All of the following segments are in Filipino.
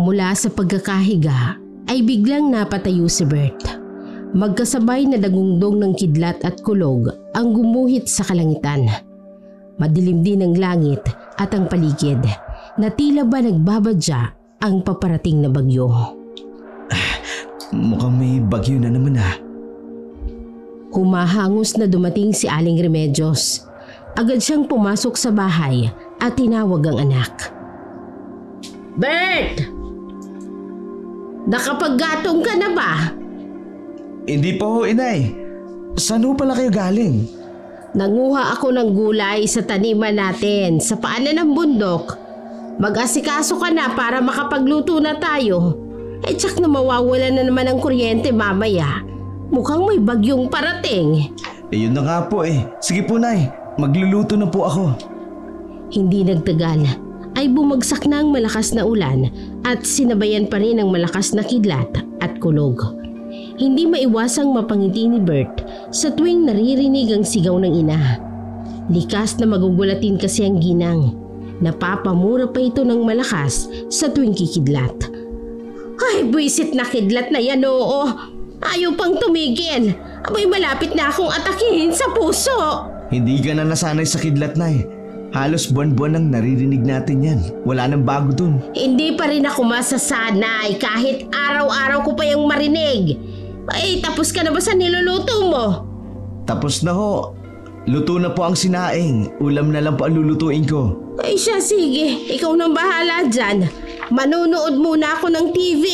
Mula sa pagkakahiga ay biglang napatayo si Bert. Magkasabay na dagungdong ng kidlat at kulog ang gumuhit sa kalangitan. Madilim din ang langit at ang paligid na tila ba nagbabadya ang paparating na bagyo. Mukhang may bagyo na naman ah. Humahangos na dumating si Aling Remedios. Agad siyang pumasok sa bahay at tinawag ang anak. Bert! Nakapaggatong ka na ba? Hindi po ho, inay. Saan ho pala kayo galing? Nanguha ako ng gulay sa taniman natin sa paanan ng bundok. Mag-asikaso ka na para makapagluto na tayo. Eh tsak na mawawala na naman ang kuryente mamaya. Mukhang may bagyong parating. Eh yun na nga po eh. Sige po, nay. Magluluto na po ako. Hindi nagtagal ay bumagsak na malakas na ulan at sinabayan pa rin ang malakas na kidlat at kulog. Hindi maiwasang mapangiti ni Bert sa tuwing naririnig ang sigaw ng ina. Likas na magugulatin kasi ang ginang. Napapamura pa ito ng malakas sa tuwing kikidlat. Ay, buisit na kidlat na yan oo. Ayaw pang tumigil. Abay malapit na akong atakihin sa puso. Hindi ka na nasanay sa kidlat, nay. Halos buwan-buwan ang naririnig natin yan. Wala nang bago dun. Hindi pa rin ako masasanay kahit araw-araw ko pa yung marinig. Ay, tapos ka na ba sa niluluto mo? Tapos na ho. Luto na po ang sinaing. Ulam na lang po ang lulutuin ko. Ay siya, sige. Ikaw nang bahala dyan. Manunood muna ako ng TV.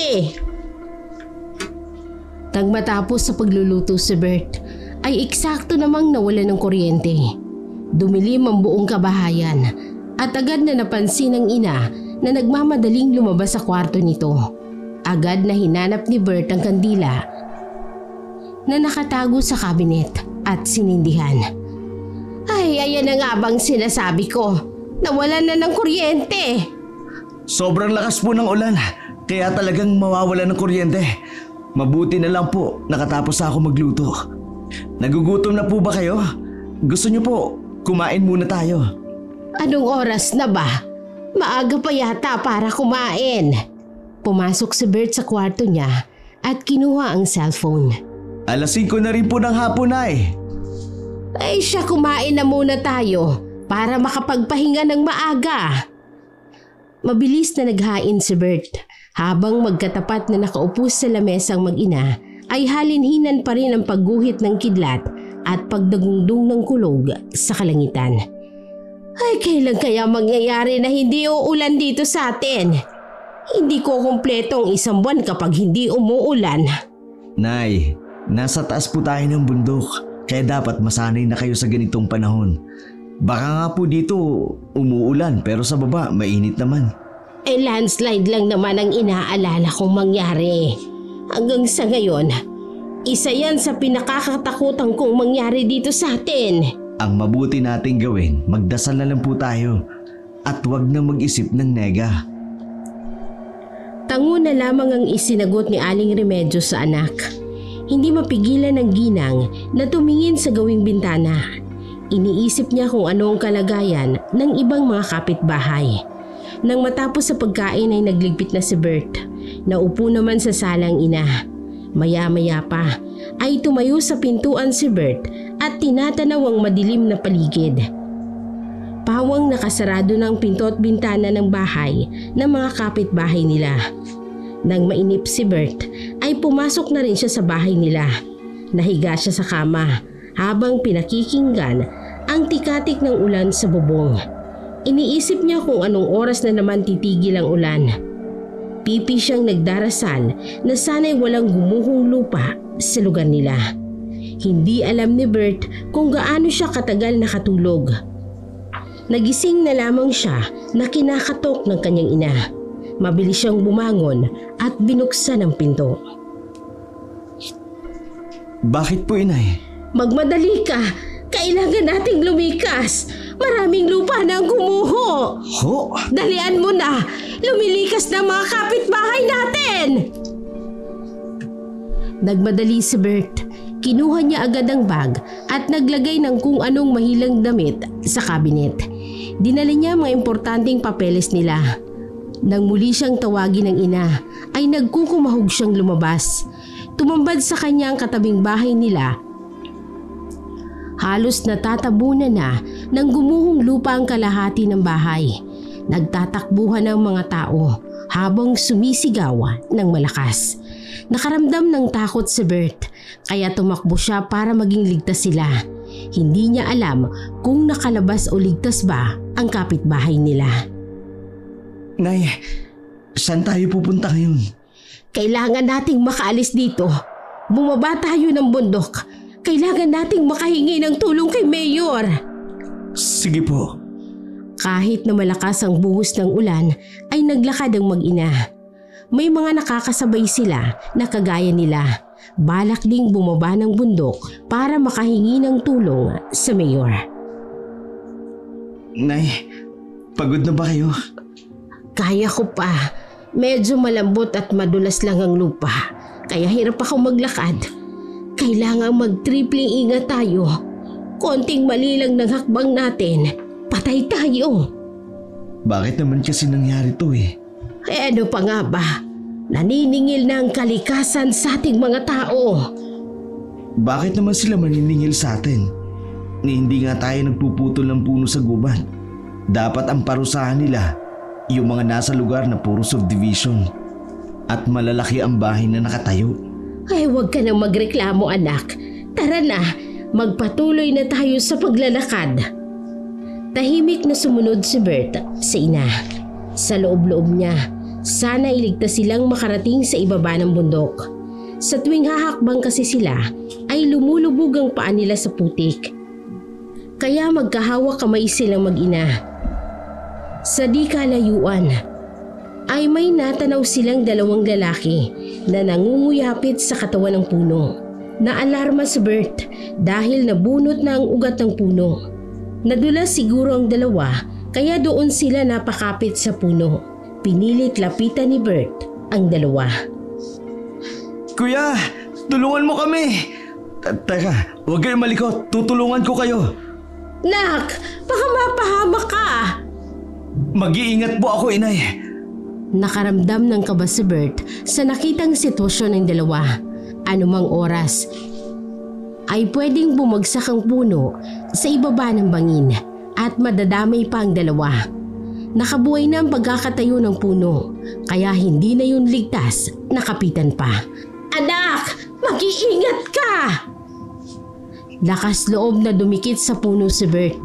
Nang matapos sa pagluluto si Bert, ay eksakto namang nawala ng kuryente. Dumilim ang buong kabahayan at agad na napansin ng ina na nagmamadaling lumabas sa kwarto nito. Agad na hinanap ni Bert ang kandila na nakatago sa kabinet at sinindihan. Ay, ayan na nga bang sinasabi ko. Nawalan na ng kuryente. Sobrang lakas po ng ulan. Kaya talagang mawawala ng kuryente. Mabuti na lang po nakatapos ako magluto. Nagugutom na po ba kayo? Gusto niyo po, kumain muna tayo. Anong oras na ba? Maaga pa yata para kumain. Pumasok si Bert sa kwarto niya at kinuha ang cellphone. Alas 5 na rin po ng hapon ay. Ay siya kumain na muna tayo para makapagpahinga ng maaga. Mabilis na naghain si Bert habang magkatapat na nakaupo sa lamesang mag-ina ay halinhinan pa rin ang pagguhit ng kidlat at pagdagungdong ng kulog sa kalangitan. Ay kailan kaya mangyayari na hindi uulan dito sa atin? Hindi ko kumpleto ang isang buwan kapag hindi umuulan. Nay, nasa taas po tayo ng bundok. Kaya dapat masanay na kayo sa ganitong panahon. Baka nga po dito umuulan pero sa baba mainit naman. Eh landslide lang naman ang inaalala kong mangyari. Hanggang sa ngayon, isa yan sa pinakakatakutan kong mangyari dito sa atin. Ang mabuti nating gawin, magdasal na lang po tayo. At huwag na mag-isip ng nega. Tango na lamang ang isinagot ni Aling Remedyo sa anak. Hindi mapigilan ng ginang na tumingin sa gawing bintana. Iniisip niya kung ano ang kalagayan ng ibang mga kapitbahay. Nang matapos sa pagkain ay nagligpit na si Bert. Naupo naman sa salang ina. Maya-maya pa ay tumayo sa pintuan si Bert at tinatanaw ang madilim na paligid. Pawang nakasarado ng pinto at bintana ng bahay ng mga kapitbahay nila. Nang mainip si Bert ay pumasok na rin siya sa bahay nila. Nahiga siya sa kama habang pinakikinggan ang tikatik ng ulan sa bubong. Iniisip niya kung anong oras na naman titigil ang ulan. Pipi siyang nagdarasal na sana'y walang gumuhong lupa sa lugar nila. Hindi alam ni Bert kung gaano siya katagal nakatulog. Nagising na lamang siya na kinakatok ng kanyang ina. Mabilis siyang bumangon at binuksan ang pinto. Bakit po inay? Magmadali ka! Kailangan nating lumikas! Maraming lupa na ang gumuho! Ho? Dalian mo na! Lumilikas na mga kapitbahay natin! Nagmadali si Bert. Kinuha niya agad ang bag at naglagay ng kung anong mahilang damit sa kabinet. Dinala niya mga importanteng papeles nila. Nang muli siyang tawagin ng ina, ay nagkukumahog siyang lumabas. Tumambad sa kanya ang katabing bahay nila. Halos natatabunan na nang gumuhong lupa ang kalahati ng bahay. Nagtatakbuhan ang mga tao habang sumisigaw ng malakas. Nakaramdam ng takot si Bert kaya tumakbo siya para maging ligtas sila. Hindi niya alam kung nakalabas o ligtas ba ang kapitbahay nila. Nay, saan tayo pupunta ngayon? Kailangan nating makaalis dito. Bumaba tayo ng bundok. Kailangan nating makahingi ng tulong kay Mayor. Sige po. Kahit na malakas ang buhos ng ulan, ay naglakad ang mag-ina. May mga nakakasabay sila na kagaya nila. Balak ding bumaba ng bundok para makahingi ng tulong sa mayor. Nay, pagod na ba kayo? Kaya ko pa. Medyo malambot at madulas lang ang lupa. Kaya hirap ako maglakad. Kailangan mag-tripling ingat tayo. Konting mali lang ng hakbang natin. Patay tayo. Bakit naman kasi nangyari to eh? Eh ano pa nga ba? Naniningil na ang kalikasan sa ating mga tao. Bakit naman sila maniningil sa atin? Ni hindi nga tayo nagpuputol ng puno sa gubat. Dapat ang parusahan nila yung mga nasa lugar na puro subdivision at malalaki ang bahay na nakatayo. Ay huwag ka nang magreklamo anak. Tara na, magpatuloy na tayo sa paglalakad. Tahimik na sumunod si Bert sa ina. Sa loob-loob niya, sana iligtas silang makarating sa ibaba ng bundok. Sa tuwing hahakbang kasi sila, ay lumulubog ang paa nila sa putik. Kaya magkahawak kamay silang mag-ina. Sa di kalayuan, ay may natanaw silang dalawang lalaki na nangunguyapit sa katawan ng puno. Naalarma si Bert dahil nabunot na ang ugat ng puno. Nadulas siguro ang dalawa kaya doon sila napakapit sa puno. Pinilit lapitan ni Bert ang dalawa. Kuya, tulungan mo kami! Teka, huwag kayong malikot. Tutulungan ko kayo. Nak! Baka mapahamak ka! Mag-iingat po ako, inay. Nakaramdam ng kaba si Bert sa nakitang sitwasyon ng dalawa. Anumang oras ay pwedeng bumagsak ang puno sa ibaba ng bangin at madadamay pa ang dalawa. Nakabuhay na ang pagkakatayo ng puno kaya hindi na yun ligtas nakapitan pa. Anak! Mag-iingat ka! Lakas loob na dumikit sa puno si Bert.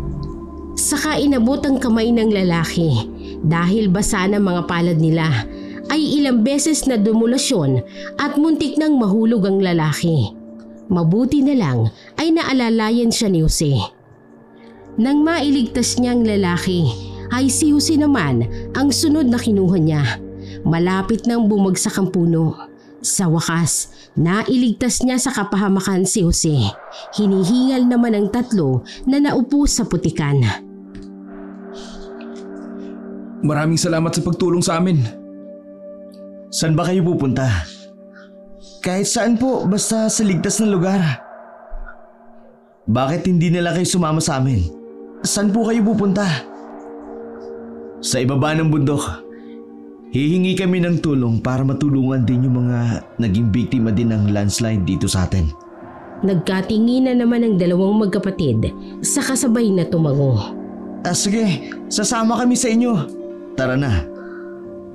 Saka inabot ang kamay ng lalaki dahil basa ng mga palad nila ay ilang beses na dumulasyon at muntik nang mahulog ang lalaki. Mabuti na lang ay naalalayan siya ni Jose. Nang mailigtas niya ang lalaki, ay si Jose naman ang sunod na kinuha niya. Malapit nang bumagsak ang puno. Sa wakas, nailigtas niya sa kapahamakan si Jose. Hinihingal naman ang tatlo na naupo sa putikan. Maraming salamat sa pagtulong sa amin. Saan ba kayo pupunta? Kahit saan po, basta sa ligtas na lugar. Bakit hindi nila kayo sumama sa amin? Saan po kayo pupunta? Sa ibaba ng bundok. Hihingi kami ng tulong para matulungan din yung mga naging biktima din ng landslide dito sa atin. Nagkatinginan naman ang dalawang magkapatid sa kasabay na tumango. Ah, sige, sasama kami sa inyo. Tara na.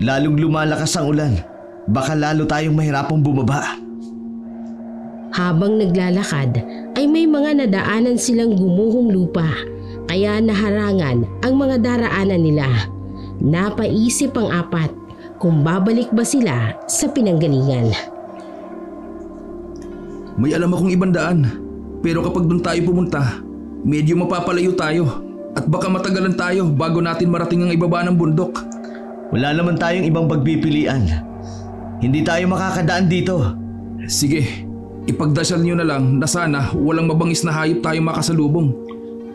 Lalong lumalakas ang ulan. Baka lalo tayong mahirapang bumaba. Habang naglalakad ay may mga nadaanan silang gumuhong lupa kaya naharangan ang mga daraanan nila. Napaisip ang apat kung babalik ba sila sa pinanggalingan. May alam akong ibang daan. Pero kapag doon tayo pumunta, medyo mapapalayo tayo. At baka matagalan tayo bago natin marating ang ibaba ng bundok. Wala naman tayong ibang pagpipilian. Hindi tayo makakadaan dito. Sige, ipagdasal niyo na lang na sana walang mabangis na hayop tayo makasalubong.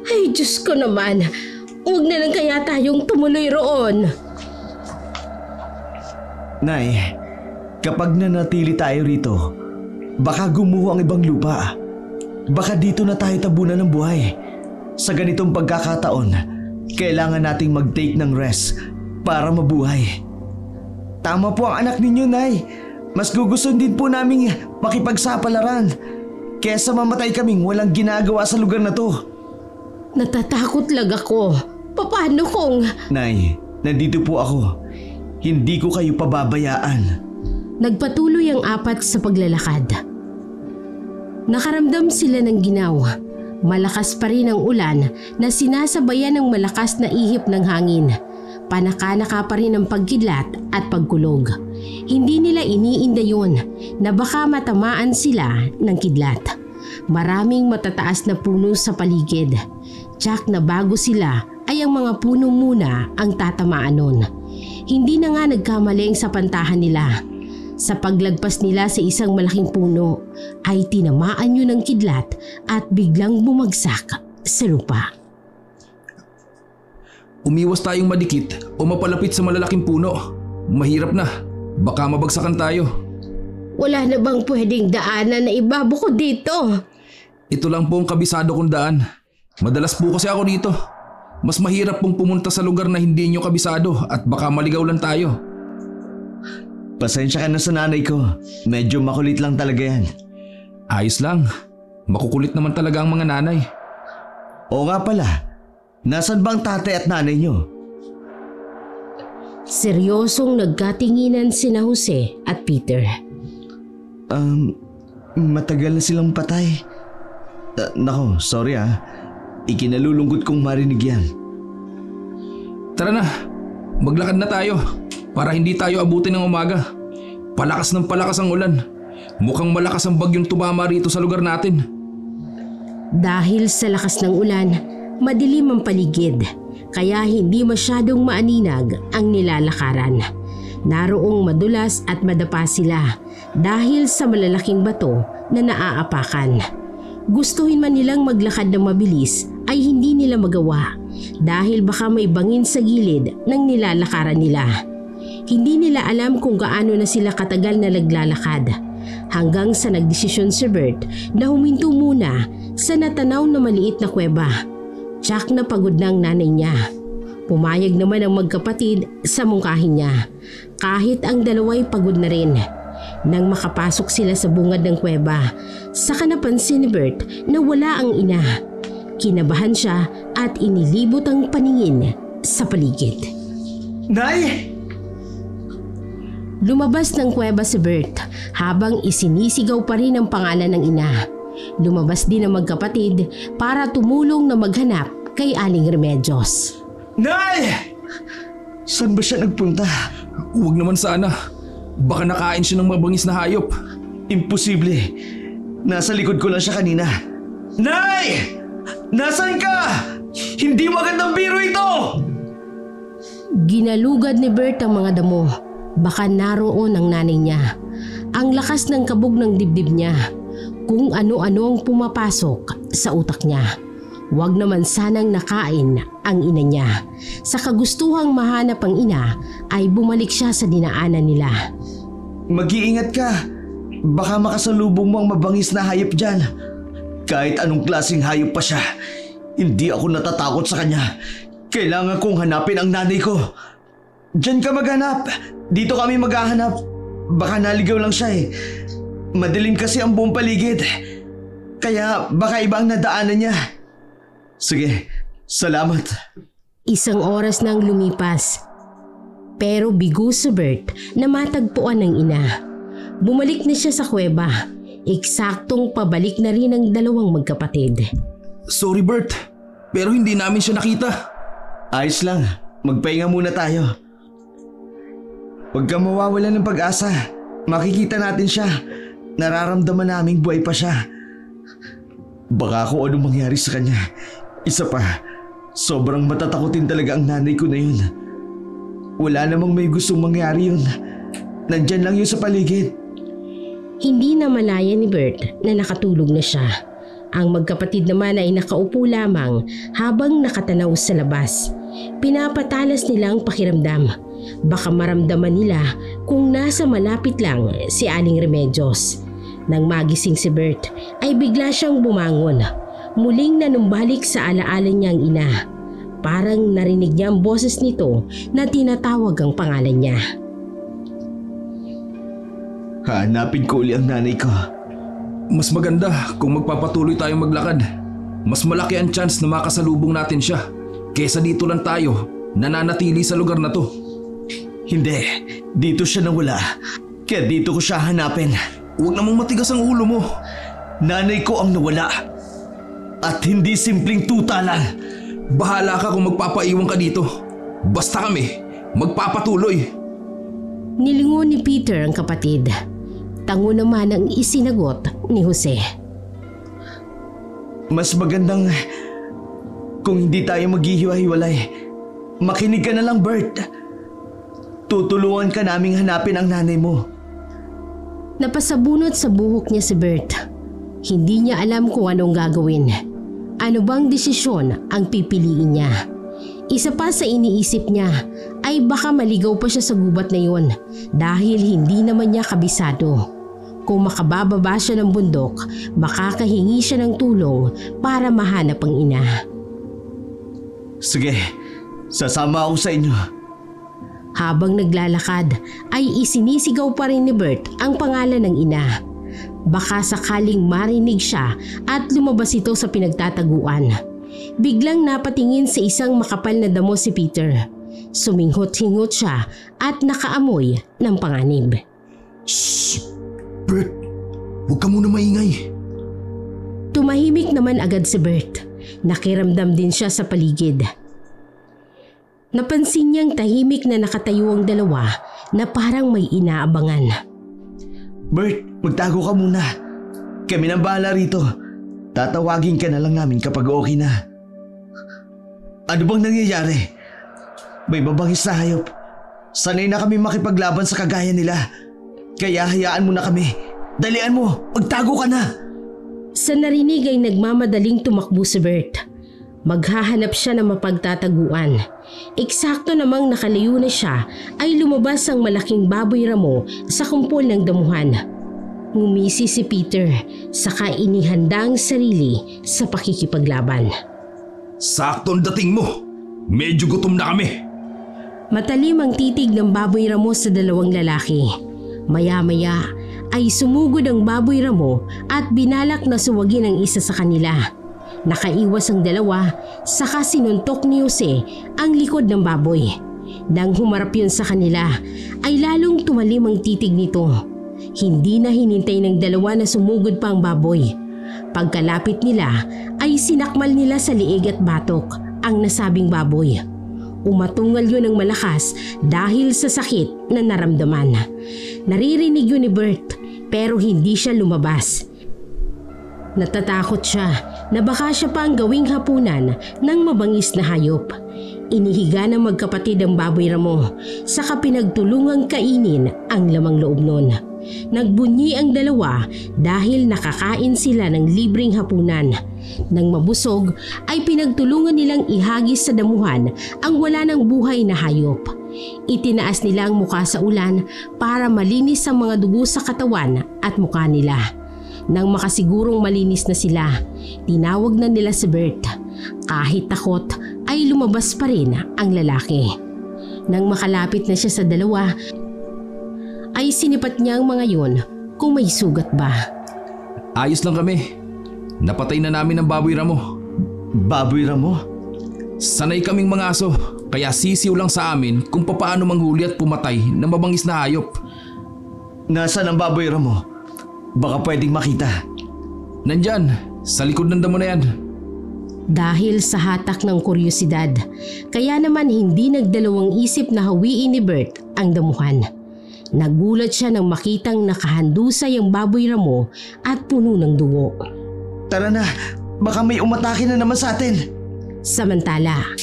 Ay Diyos ko naman, huwag na lang kaya tayong tumuloy roon. Nay, kapag nanatili tayo rito, baka gumuho ang ibang lupa. Baka dito na tayo tabunan ng buhay. Sa ganitong pagkakataon, kailangan nating mag-take ng rest para mabuhay. Tama po ang anak ninyo, Nay. Mas gugustuhin din po namin makipagsapalaran. Kesa mamatay kaming walang ginagawa sa lugar na to. Natatakot lang ako. Paano kung... Nay, nandito po ako. Hindi ko kayo pababayaan. Nagpatuloy ang apat sa paglalakad. Nakaramdam sila ng ginaw. Malakas pa rin ang ulan na sinasabayan ng malakas na ihip ng hangin. Panaka-naka pa rin ang pagkidlat at pagkulog. Hindi nila iniinda yun na baka matamaan sila ng kidlat. Maraming matataas na puno sa paligid. Tsak na bago sila ay ang mga puno muna ang tatamaan nun. Hindi na nga nagkamaling sa pantahan nila. Sa paglagpas nila sa isang malaking puno ay tinamaan yun ng kidlat at biglang bumagsak sa lupa. Umiwas tayong madikit o mapalapit sa malalaking puno. Mahirap na. Baka mabagsakan tayo. Wala na bang pwedeng daanan na ibabukod dito? Ito lang po ang kabisado kong daan. Madalas po kasi ako dito. Mas mahirap pong pumunta sa lugar na hindi nyo kabisado at baka maligaw lang tayo. Pasensya ka na sa nanay ko. Medyo makulit lang talaga yan. Ayos lang. Makukulit naman talaga ang mga nanay. Oo nga pala. Nasaan bang tatay at nanay nyo? Seryosong nagkatinginan sina Jose at Peter. Um, matagal na silang patay. Uh, nako, sorry ah. Ikinalulungkot kong marinig yan. Tara na. Maglakad na tayo. Para hindi tayo abutin ng umaga. Palakas ng palakas ang ulan. Mukhang malakas ang bagyong tumama rito sa lugar natin. Dahil sa lakas ng ulan, madilim ang paligid. Kaya hindi masyadong maaninag ang nilalakaran. Naroong madulas at madapa sila dahil sa malalaking bato na naaapakan. Gustuhin man nilang maglakad ng mabilis ay hindi nila magawa dahil baka may bangin sa gilid ng nilalakaran nila. Hindi nila alam kung gaano na sila katagal na naglalakad hanggang sa nagdesisyon si Bert na huminto muna sa natanaw na maliit na kuweba. Tsak na pagod ang nanay niya. Pumayag naman ang magkapatid sa mungkahin niya kahit ang dalaway pagod na rin. Nang makapasok sila sa bungad ng kuweba, saka napansin ni Bert na wala ang ina. Kinabahan siya at inilibot ang paningin sa paligid. Nay! Lumabas ng kuweba si Bert habang isinisigaw pa rin ang pangalan ng ina. Lumabas din ang magkapatid para tumulong na maghanap kay Aling Remedios. Nay! Saan ba siya nagpunta? Huwag naman sana. Baka nakain siya ng mabangis na hayop. Imposible. Nasa likod ko lang siya kanina. Nay! Nasaan ka? Hindi magandang biro ito! Ginalugad ni Bert ang mga damo. Baka naroon ang nanay niya. Ang lakas ng kabog ng dibdib niya. Kung ano-ano ang pumapasok sa utak niya. Huwag naman sanang nakain ang ina niya. Sa kagustuhang mahanap ang ina ay bumalik siya sa dinaanan nila. Mag-iingat ka. Baka makasalubong mo ang mabangis na hayop dyan. Kahit anong klaseng hayop pa siya, hindi ako natatakot sa kanya. Kailangan kong hanapin ang nanay ko. Diyan ka maghanap. Dito kami maghahanap. Baka naligaw lang siya eh. Madilim kasi ang buong paligid. Kaya baka iba ang nadaanan niya. Sige, salamat. Isang oras nang lumipas. Pero bigo si Bert na matagpuan ng ina. Bumalik na siya sa kuweba. Eksaktong pabalik na rin ang dalawang magkapatid. Sorry Bert, pero hindi namin siya nakita. Ayos lang. Magpahinga muna tayo. Huwag kang mawawala ng pag-asa. Makikita natin siya. Nararamdaman naming buhay pa siya. Baka kung anong mangyari sa kanya. Isa pa, sobrang matatakotin talaga ang nanay ko na yun. Wala namang may gustong mangyari yun. Nandyan lang yun sa paligid. Hindi na malaya ni Bert na nakatulog na siya. Ang magkapatid naman ay nakaupo lamang habang nakatanaw sa labas. Pinapatalas nila ang pakiramdam. Baka maramdaman nila kung nasa malapit lang si Aling Remedios. Nang magising si Bert ay bigla siyang bumangon. Muling nanumbalik sa alaala niya ang ina. Parang narinig niya ang boses nito na tinatawag ang pangalan niya. Hanapin ko uli ang nanay ko. Mas maganda kung magpapatuloy tayong maglakad. Mas malaki ang chance na makasalubong natin siya kesa dito lang tayo nananatili sa lugar na to. Hindi, dito siya nawala. Kaya dito ko siya hanapin. Huwag namang matigas ang ulo mo. Nanay ko ang nawala. At hindi simpleng tuta lang. Bahala ka kung magpapaiwan ka dito. Basta kami, magpapatuloy. Nilingon ni Peter ang kapatid. Tango naman ang isinagot ni Jose. Mas magandang kung hindi tayo maghihiwa-hiwalay. Makinig ka na lang, Bert. Tutulungan ka naming hanapin ang nanay mo. Napasabunot sa buhok niya si Bert. Hindi niya alam kung anong gagawin. Ano bang desisyon ang pipiliin niya? Isa pa sa iniisip niya ay baka maligaw pa siya sa gubat na yon dahil hindi naman niya kabisado. Kung makabababa siya ng bundok, makakahingi siya ng tulong para mahanap ang ina. Sige, sasama ako sa inyo. Habang naglalakad ay isinisigaw pa rin ni Bert ang pangalan ng ina. Baka sakaling marinig siya at lumabas ito sa pinagtataguan. Biglang napatingin sa isang makapal na damo si Peter. Suminghot-hingot siya at nakaamoy ng panganib. Shh! Bert, huwag ka muna maingay. Tumahimik naman agad si Bert. Nakiramdam din siya sa paligid. Napansin niyang tahimik na nakatayo ang dalawa na parang may inaabangan. Bert, magtago ka muna. Kami nang bahala rito. Tatawagin ka na lang namin kapag okay na. Ano bang nangyayari? May babangis na hayop. Sanay na kami makipaglaban sa kagaya nila. Kaya hayaan mo na kami. Dalian mo, magtago ka na. Sa narinig ay nagmamadaling tumakbo si Bert. Maghahanap siya ng mapagtataguan. Eksakto namang nakalayo na siya ay lumabas ang malaking baboy ramo sa kumpol ng damuhan. Ngumisi si Peter, saka inihanda ang sarili sa pakikipaglaban. Sakto ang dating mo. Medyo gutom na kami. Matalim ang titig ng baboy ramo sa dalawang lalaki. Maya-maya ay sumugod ang baboy ramo at binalak na suwagin ang isa sa kanila. Nakaiwas ang dalawa, saka sinuntok ni Jose ang likod ng baboy. Nang humarap yun sa kanila, ay lalong tumalim ang titig nito. Hindi na hinintay ng dalawa na sumugod pa ang baboy. Pagkalapit nila ay sinakmal nila sa liig at batok ang nasabing baboy. Umatungal yun ng malakas dahil sa sakit na naramdaman. Naririnig yun ni Bert pero hindi siya lumabas. Natatakot siya na baka siya pa ang gawing hapunan ng mabangis na hayop. Inihiga ng magkapatid ang baboy ramo, saka pinagtulungang kainin ang lamang loob nun. Nagbunyi ang dalawa dahil nakakain sila ng libreng hapunan. Nang mabusog ay pinagtulungan nilang ihagis sa damuhan ang wala ng buhay na hayop. Itinaas nila ang muka sa ulan para malinis ang mga dugo sa katawan at mukha nila. Nang makasigurong malinis na sila, tinawag na nila si Bert. Kahit takot ay lumabas pa rin ang lalaki. Nang makalapit na siya sa dalawa, ay sinipat niya ang mga yun kung may sugat ba. Ayos lang kami. Napatay na namin ang baboy ramo. Baboy ramo? Sanay kaming mga aso, kaya sisiw lang sa amin kung papaano manghuli at pumatay ng mabangis na hayop. Nasaan ang baboy ramo? Baka pwedeng makita. Nandyan, sa likod ng damo na yan. Dahil sa hatak ng kuryosidad, kaya naman hindi nagdalawang isip na hawiin ni Bert ang damuhan. Nagulat siya nang makitang nakahandusay ang baboy ramo at puno ng dugo. Tara na, baka may umatake na naman sa atin. Samantala,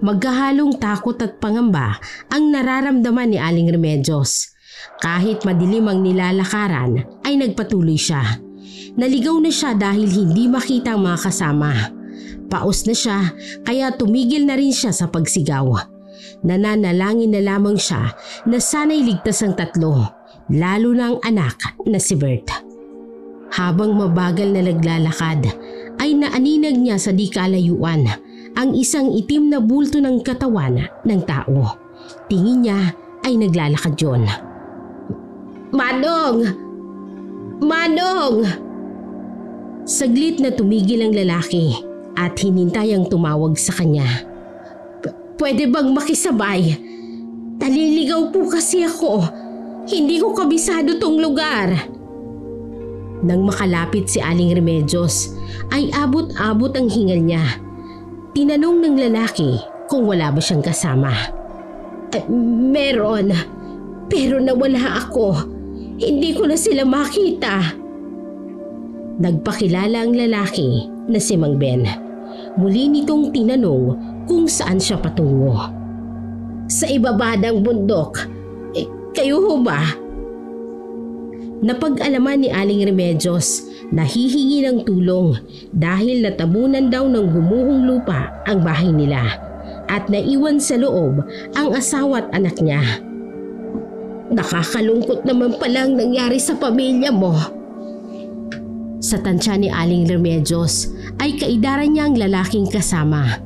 magkahalong takot at pangamba ang nararamdaman ni Aling Remedios. Kahit madilim ang nilalakaran ay nagpatuloy siya. Naligaw na siya dahil hindi makita ang mga kasama. Paos na siya kaya tumigil na rin siya sa pagsigaw. Nananalangin na lamang siya na sana'y ligtas ang tatlo, lalo na ang anak na si Bert. Habang mabagal na naglalakad, ay naaninag niya sa di kalayuan ang isang itim na bulto ng katawan ng tao. Tingin niya ay naglalakad yon. Manong! Manong! Saglit na tumigil ang lalaki at hinintay ang tumawag sa kanya. Pwede bang makisabay? Taliligaw po kasi ako. Hindi ko kabisado tong lugar. Nang makalapit si Aling Remedios, ay abot-abot ang hingal niya. Tinanong ng lalaki kung wala ba siyang kasama. "Eh, meron, pero nawala ako. Hindi ko na sila makita. Nagpakilala ang lalaki na si Mang Ben. Muli nitong tinanong kung saan siya patungo. Sa ibaba ng bundok. Eh, kayo ho ba? Napag-alaman ni Aling Remedios na hihingi ng tulong dahil natabunan daw ng gumuhong lupa ang bahay nila at naiwan sa loob ang asawa at anak niya. Nakakalungkot naman pala ang nangyari sa pamilya mo. Sa tansya ni Aling Remedios ay kaidaran niya ang lalaking kasama.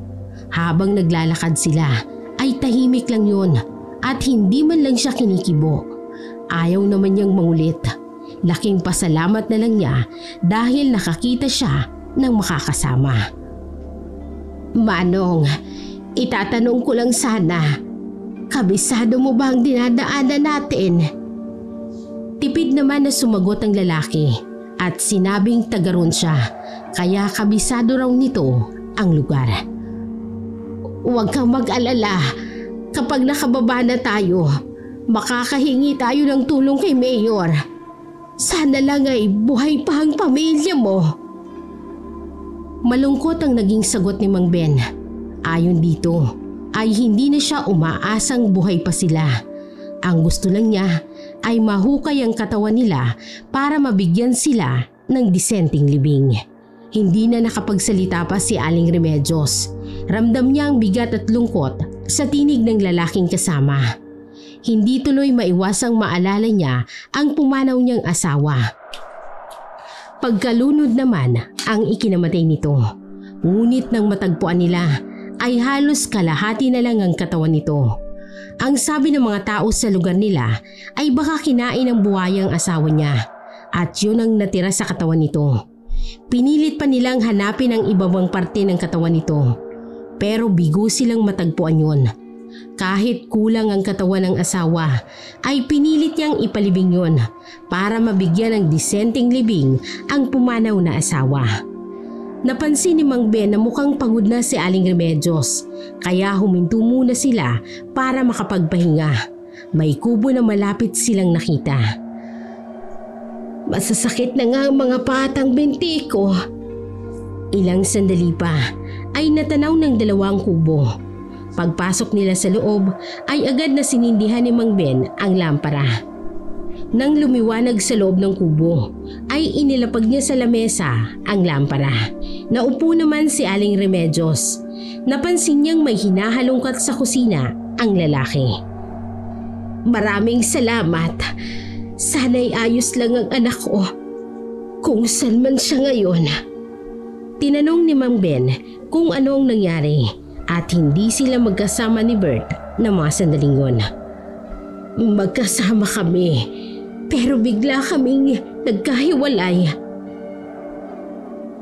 Habang naglalakad sila ay tahimik lang yun at hindi man lang siya kinikibo. Ayaw naman niyang mangulit. Laking pasalamat na lang niya dahil nakakita siya ng makakasama. Manong, itatanong ko lang sana, kabisado mo ba ang dinadaanan natin? Tipid naman na sumagot ang lalaki at sinabing tagaron siya kaya kabisado raw nito ang lugar. Huwag kang mag-alala, kapag nakababa na tayo, makakahingi tayo ng tulong kay Mayor. Sana lang ay buhay pa ang pamilya mo. Malungkot ang naging sagot ni Mang Ben. Ayon dito, ay hindi na siya umaasang buhay pa sila. Ang gusto lang niya ay mahukay ang katawan nila para mabigyan sila ng disenteng libing. Hindi na nakapagsalita pa si Aling Remedios. Ramdam niya ang bigat at lungkot sa tinig ng lalaking kasama. Hindi tuloy maiwasang maalala niya ang pumanaw niyang asawa. Pagkalunod naman ang ikinamatay nito. Ngunit nang matagpuan nila ay halos kalahati na lang ang katawan nito. Ang sabi ng mga tao sa lugar nila ay baka kinain ang asawa niya at yun ang natira sa katawan nito. Pinilit pa nilang hanapin ang ibabang parte ng katawan nito pero bigo silang matagpuan yun kahit kulang ang katawan ng asawa, ay pinilit niyang ipalibing yon para mabigyan ng disenteng libing ang pumanaw na asawa. Napansin ni Mang Ben na mukhang pagod na si Aling Remedios, kaya huminto muna sila para makapagpahinga. May kubo na malapit silang nakita. Masasakit na nga ang mga patang binti ko. Ilang sandali pa ay natanaw ng dalawang kubo Pagpasok nila sa loob ay agad na sinindihan ni Mang Ben ang lampara. Nang lumiwanag sa loob ng kubo ay inilapag niya sa lamesa ang lampara. Naupo naman si Aling Remedios. Napansin niyang may hinahalungkat sa kusina ang lalaki. Maraming salamat. Sana'y ayos lang ang anak ko. Kung saan man siya ngayon. Tinanong ni Mang Ben kung anong nangyari at hindi sila magkasama ni Bert na mga sandaling yun. Magkasama kami pero bigla kaming nagkahiwalay.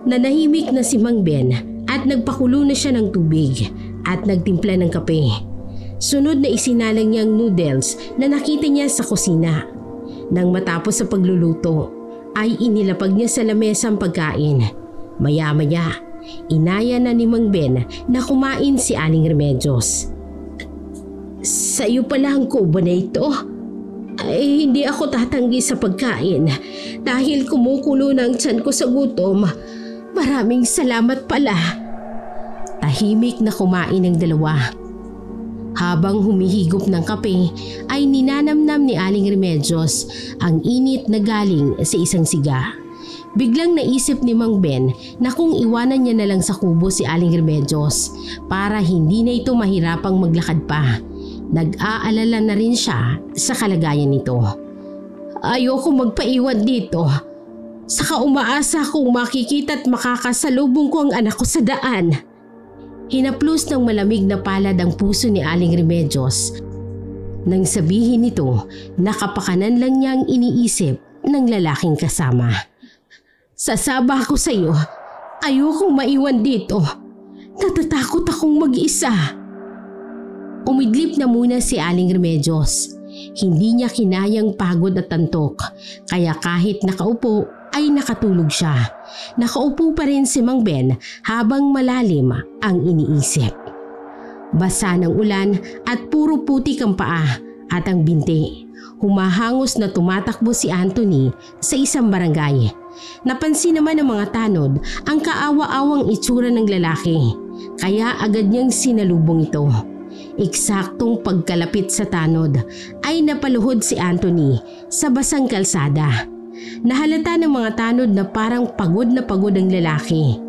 Nanahimik na si Mang Ben at nagpakulo na siya ng tubig at nagtimpla ng kape. Sunod na isinalang niya noodles na nakita niya sa kusina. Nang matapos sa pagluluto, ay inilapag niya sa lamesa ang pagkain. Maya-maya Inaya na ni Mang Ben na kumain si Aling Remedios. Sa iyo pala ang kubo na ito. Ay hindi ako tatanggi sa pagkain dahil kumukulo ang tiyan ko sa gutom. Maraming salamat pala. Tahimik na kumain ang dalawa. Habang humihigop ng kape ay ninanamnam ni Aling Remedios ang init na galing sa isang siga. Biglang naisip ni Mang Ben na kung iwanan niya na lang sa kubo si Aling Remedios para hindi na ito mahirapang maglakad pa. Nag-aalala na rin siya sa kalagayan nito. Ayoko magpaiwan dito. Saka umaasa kong makikita at makakasalubong ko ang anak ko sa daan. Hinaplos ng malamig na palad ang puso ni Aling Remedios Nang sabihin nito, nakapakanan lang niya ang iniisip ng lalaking kasama. Sasaba ako sa iyo. Ayokong maiwan dito. Natatakot akong mag-isa. Umidlip na muna si Aling Remedios. Hindi niya kinayang pagod at tantok, kaya kahit nakaupo ay nakatulog siya. Nakaupo pa rin si Mang Ben habang malalim ang iniisip. Basa ng ulan at puro putik ang paa at ang binti. Humahangos na tumatakbo si Anthony sa isang barangay. Napansin naman ng mga tanod ang kaawa-awang itsura ng lalaki. Kaya agad niyang sinalubong ito. Eksaktong pagkalapit sa tanod ay napaluhod si Anthony sa basang kalsada. Nahalata ng mga tanod na parang pagod na pagod ang lalaki.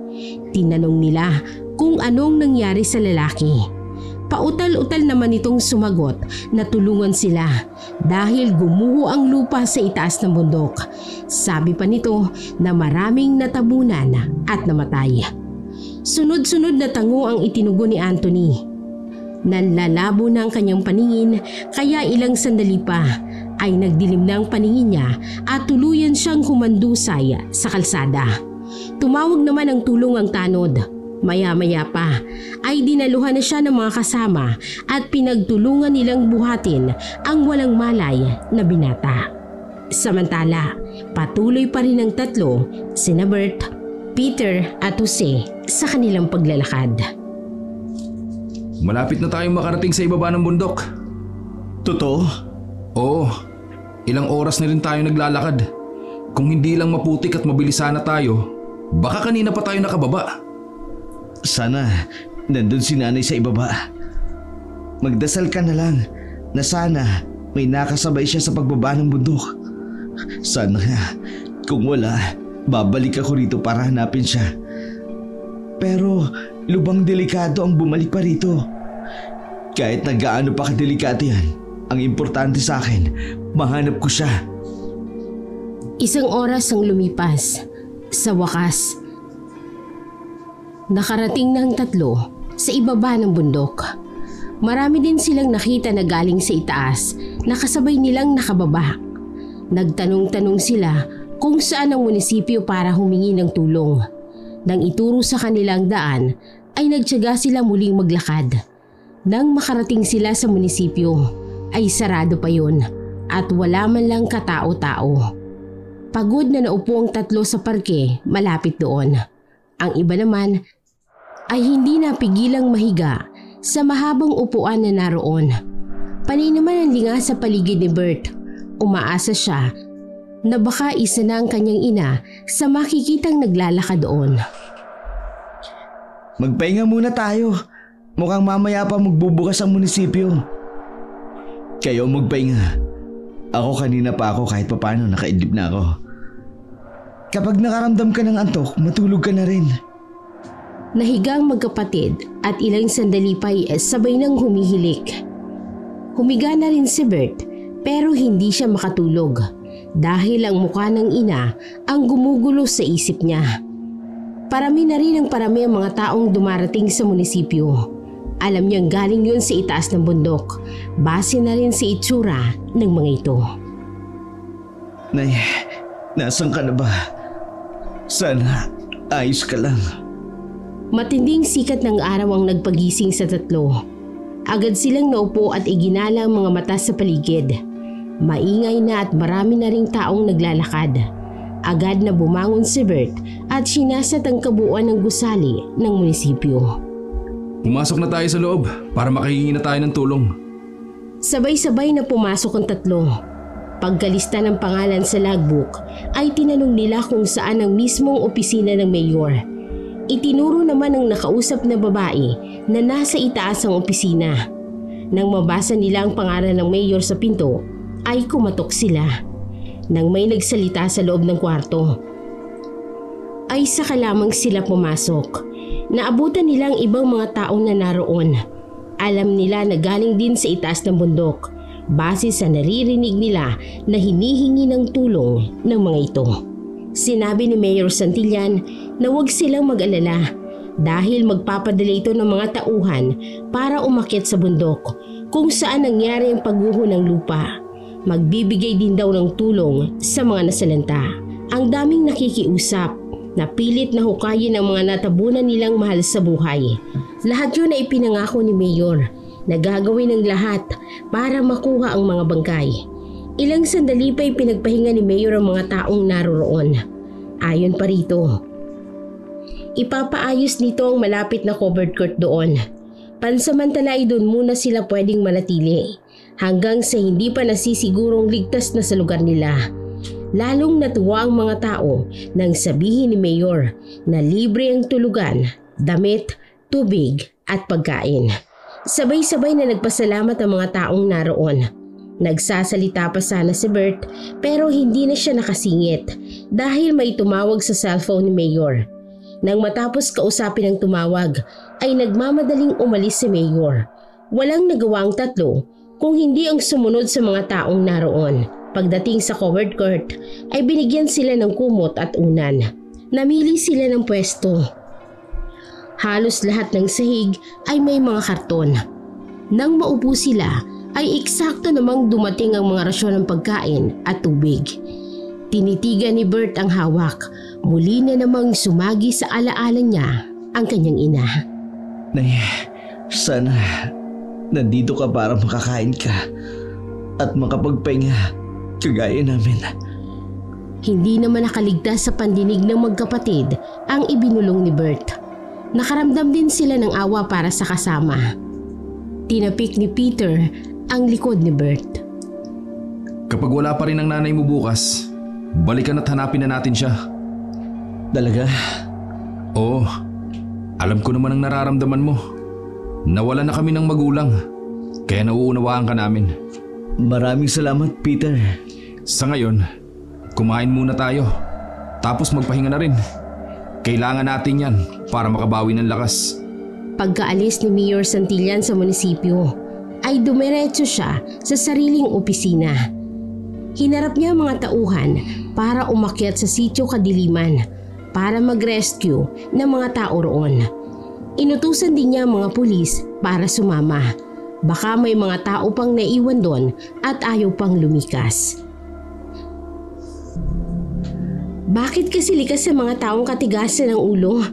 Tinanong nila kung anong nangyari sa lalaki. Pautal-utal naman itong sumagot na tulungan sila dahil gumuho ang lupa sa itaas ng bundok. Sabi pa nito na maraming natabunan at namatay. Sunod-sunod na tango ang itinugo ni Anthony. Nanlalabo na ang kanyang paningin kaya ilang sandali pa ay nagdilim na ang paningin niya at tuluyan siyang humandusay sa kalsada. Tumawag naman ang tulong ang tanod Maya-maya pa ay dinaluhan na siya ng mga kasama at pinagtulungan nilang buhatin ang walang malay na binata. Samantala, patuloy pa rin ang tatlo, sina Bert, Peter at Jose sa kanilang paglalakad. Malapit na tayong makarating sa ibaba ng bundok. Totoo? Oo, ilang oras na rin tayo naglalakad. Kung hindi lang maputik at mabilis sana tayo, baka kanina pa tayo nakababa. Sana nandun si nanay sa ibaba. Magdasal ka na lang na sana may nakasabay siya sa pagbaba ng bundok. Sana nga, kung wala, babalik ako rito para hanapin siya. Pero lubang delikado ang bumalik pa rito. Kahit na gaano pa kadelikado yan, ang importante sa akin, mahanap ko siya. Isang oras ang lumipas. Sa wakas, Nakarating na ang tatlo sa ibaba ng bundok. Marami din silang nakita na galing sa itaas na kasabay nilang nakababa. Nagtanong-tanong sila kung saan ang munisipyo para humingi ng tulong. Nang ituro sa kanilang daan ay nagtyaga sila muling maglakad. Nang makarating sila sa munisipyo ay sarado pa yun at wala man lang katao-tao. Pagod na naupo ang tatlo sa parke malapit doon. Ang iba naman ay hindi napigilang mahiga sa mahabang upuan na naroon. Panay naman ang linga sa paligid ni Bert. Umaasa siya na baka isa na ang kanyang ina sa makikitang naglalakad doon. Magpahinga muna tayo. Mukhang mamaya pa magbubukas ang munisipyo. Kayo magpahinga. Ako kanina pa ako kahit papano nakaidlip na ako. Kapag nakaramdam ka ng antok, matulog ka na rin. Nahigang magkapatid at ilang sandali pa ay sabay nang humihilik. Humiga na rin si Bert pero hindi siya makatulog dahil ang mukha ng ina ang gumugulo sa isip niya. Parami na rin ang parami ang mga taong dumarating sa munisipyo. Alam niyang galing yun sa itaas ng bundok. Base na rin sa itsura ng mga ito. Nay, nasan ka na ba? Sana ayos ka lang. Matinding sikat ng araw ang nagpagising sa tatlo. Agad silang naupo at iginala ang mga mata sa paligid. Maingay na at marami na ring taong naglalakad. Agad na bumangon si Bert at sinasat ang kabuuan ng gusali ng munisipyo. Pumasok na tayo sa loob para makahingi na tayo ng tulong. Sabay-sabay na pumasok ang tatlo. Pagkalista ng pangalan sa logbook ay tinanong nila kung saan ang mismong opisina ng mayor Itinuro naman ng nakausap na babae na nasa itaas ang opisina. Nang mabasa nila ang pangalan ng mayor sa pinto, ay kumatok sila. Nang may nagsalita sa loob ng kwarto, ay saka lamang sila pumasok. Naabutan nila ang ibang mga taong na naroon. Alam nila na galing din sa itaas ng bundok base sa naririnig nila na hinihingi ng tulong ng mga ito. Sinabi ni Mayor Santillan na huwag silang mag-alala dahil magpapadala ito ng mga tauhan para umakyat sa bundok kung saan nangyari ang pagguho ng lupa. Magbibigay din daw ng tulong sa mga nasalanta. Ang daming nakikiusap, napilit na hukayin ang mga natabunan nilang mahal sa buhay. Lahat yun ay ipinangako ni Mayor na gagawin ng lahat para makuha ang mga bangkay. Ilang sandali pa pinagpahinga ni Mayor ang mga taong naroroon. Ayon pa rito, ipapaayos nito ang malapit na covered court doon. Pansamantala ay doon muna sila pwedeng manatili hanggang sa hindi pa nasisigurong ligtas na sa lugar nila. Lalong natuwa ang mga tao nang sabihin ni Mayor na libre ang tulugan, damit, tubig at pagkain. Sabay-sabay na nagpasalamat ang mga taong naroon. Nagsasalita pa sana si Bert pero hindi na siya nakasingit dahil may tumawag sa cellphone ni Mayor. Nang matapos kausapin ang tumawag ay nagmamadaling umalis si Mayor. Walang nagawa ang tatlo kung hindi ang sumunod sa mga taong naroon. Pagdating sa covered court ay binigyan sila ng kumot at unan. Namili sila ng pwesto. Halos lahat ng sahig ay may mga karton. Nang maupo sila ay eksakto namang dumating ang mga rasyon ng pagkain at tubig. Tinitigan ni Bert ang hawak. Muli na namang sumagi sa alaala niya ang kanyang ina. Nay, sana nandito ka para makakain ka at makapagpahinga kagaya namin. Hindi naman nakaligtas sa pandinig ng magkapatid ang ibinulong ni Bert. Nakaramdam din sila ng awa para sa kasama. Tinapik ni Peter ang likod ni Bert. Kapag wala pa rin ang nanay mo bukas, balikan at hanapin na natin siya. Talaga? Oo, alam ko naman ang nararamdaman mo. Nawala na kami ng magulang, kaya nauunawaan ka namin. Maraming salamat, Peter. Sa ngayon, kumain muna tayo. Tapos magpahinga na rin. Kailangan natin yan para makabawi ng lakas. Pagkaalis ni Mayor Santillan sa munisipyo, ay dumiretso siya sa sariling opisina. Hinarap niya ang mga tauhan para umakyat sa sitio Kadiliman para mag-rescue ng mga tao roon. Inutusan din niya ang mga pulis para sumama. Baka may mga tao pang naiwan doon at ayaw pang lumikas. Bakit kasi likas sa mga taong katigasan ng ulo?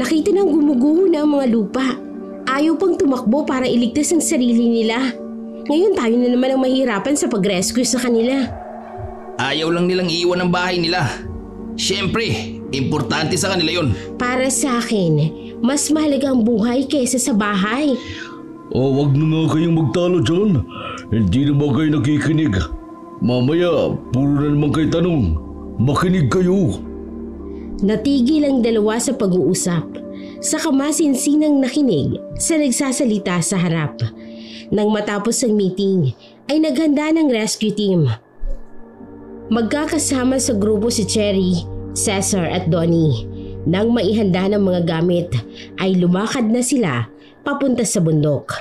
Nakita ng gumuguho na ang mga lupa. Ayaw pang tumakbo para iligtas ang sarili nila. Ngayon tayo na naman ang mahirapan sa pag-rescue sa kanila. Ayaw lang nilang iiwan ang bahay nila. Siyempre, importante sa kanila yon. Para sa akin, mas mahalaga ang buhay kaysa sa bahay. O wag na nga kayong magtalo dyan. Hindi naman kayo nakikinig. Mamaya, puro na naman kayo tanong. Makinig kayo. Natigil ang dalawa sa pag-uusap. Sa kamasinsinang nakinig sa nagsasalita sa harap. Nang matapos ang meeting, ay naghanda ng rescue team. Magkakasama sa grupo si Cherry, Cesar at Donnie. Nang maihanda ng mga gamit, ay lumakad na sila papunta sa bundok.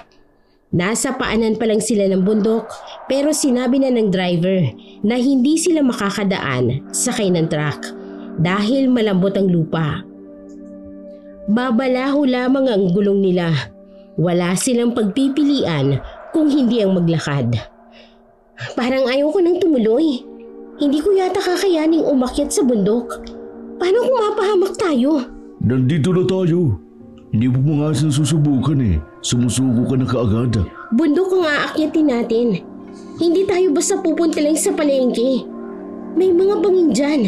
Nasa paanan pa lang sila ng bundok pero sinabi na ng driver na hindi sila makakadaan sakay ng truck dahil malambot ang lupa. Babalaho lamang ang gulong nila. Wala silang pagpipilian kung hindi ang maglakad. Parang ayaw ko nang tumuloy. Hindi ko yata kakayaning umakyat sa bundok. Paano kung mapahamak tayo? Nandito na tayo. Hindi mo nga susubukan eh. Sumusuko ka na kaagad. Bundok ang aakyatin natin. Hindi tayo basta pupunta lang sa palengke. May mga bangin dyan.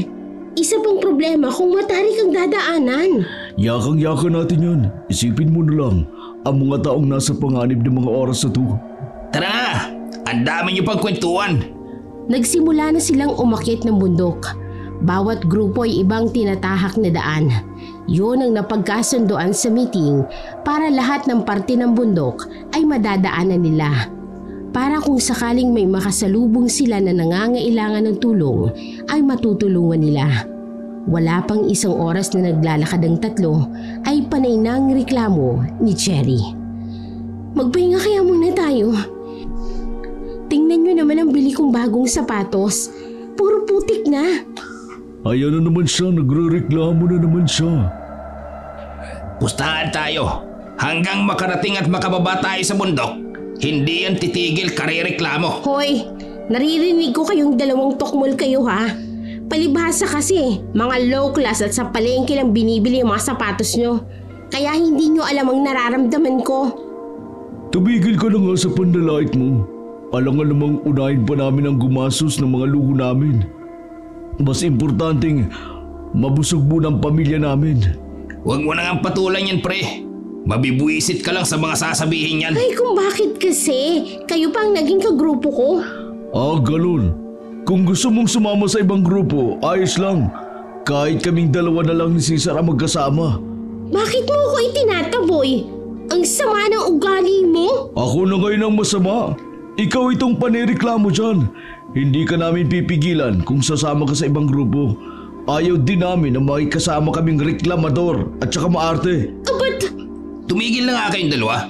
Isa pang problema kung matarik ang dadaanan. Yakang-yaka natin yan. Isipin mo na lang ang mga taong nasa panganib ng mga oras na to. Tara na! Ang dami niyo pang kwentuhan! Nagsimula na silang umakyat ng bundok. Bawat grupo ay ibang tinatahak na daan. Yun ang napagkasundoan sa meeting para lahat ng parte ng bundok ay madadaanan nila. Para kung sakaling may makasalubong sila na nangangailangan ng tulong ay matutulungan nila. Wala pang isang oras na naglalakad ang tatlo ay panay na ang reklamo ni Cherry. Magpahinga kaya muna tayo. Tingnan nyo naman ang bili kong bagong sapatos. Puro putik na. Ayan na naman siya, nagre-reklamo na naman siya. Pustahan tayo hanggang makarating at makababa tayo sa bundok. Hindi yan titigil karereklamo. Hoy, naririnig ko kayong dalawang tokmol kayo ha. Palibhasa kasi, mga low class at sa palengke lang binibili yung mga sapatos nyo. Kaya hindi nyo alam ang nararamdaman ko. Tumigil ka na nga sa pandalait mo. Alam nga namang unahin pa namin ang gumasos ng mga luho namin. Mas importanteng, mabusog muna ang pamilya namin. Huwag mo nang patulan yan pre. Mabibuisit ka lang sa mga sasabihin yan. Ay kung bakit kasi, kayo pa ang naging kagrupo ko. Ah, ganun. Kung gusto mong sumama sa ibang grupo, ayos lang. Kahit kaming dalawa na lang ni Cesar ang magkasama. Bakit mo ako itinataboy? Ang sama ng ugali mo? Ako na ngayon ang masama. Ikaw itong panireklamo dyan. Hindi ka namin pipigilan kung sasama ka sa ibang grupo. Ayaw din namin na makikasama kaming reklamador at saka maarte. Abat, Tumigil na nga kayong dalawa.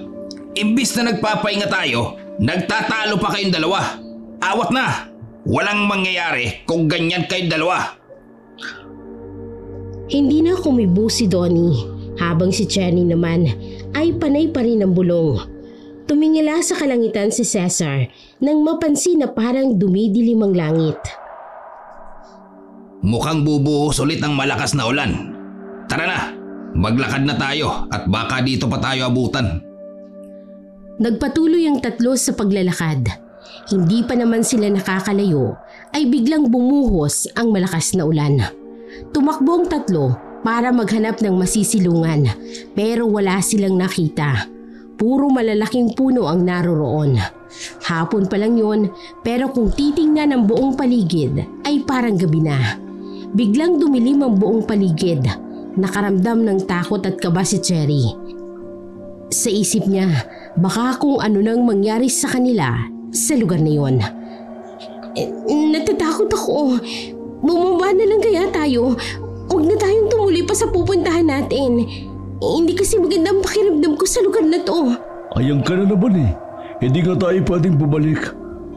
Imbis na nagpapahinga tayo, nagtatalo pa kayong dalawa. Awat na! Walang mangyayari kung ganyan kayong dalawa. hindi na kumibo si Donnie habang si Jenny naman ay panay pa rin ang bulong. Tumingila sa kalangitan si Cesar nang mapansin na parang dumidilim ang langit. Mukhang bubuhos ulit ang malakas na ulan. Tara na, maglakad na tayo at baka dito pa tayo abutan. Nagpatuloy ang tatlo sa paglalakad. Hindi pa naman sila nakakalayo ay biglang bumuhos ang malakas na ulan. Tumakbo ang tatlo para maghanap ng masisilungan pero wala silang nakita. Puro malalaking puno ang naroroon. Hapon pa lang yon pero kung titingnan ang buong paligid ay parang gabi na. Biglang dumilim ang buong paligid. Nakaramdam ng takot at kaba si Cherry. Sa isip niya, baka kung ano nang mangyari sa kanila sa lugar na yon. Natatakot ako. Bumaba na lang kaya tayo. Huwag na tayong tumuli pa sa pupuntahan natin. Eh, hindi kasi magandang pakiramdam ko sa lugar na to. Ayang ka na naman eh. Hindi nga tayo pwedeng bumalik.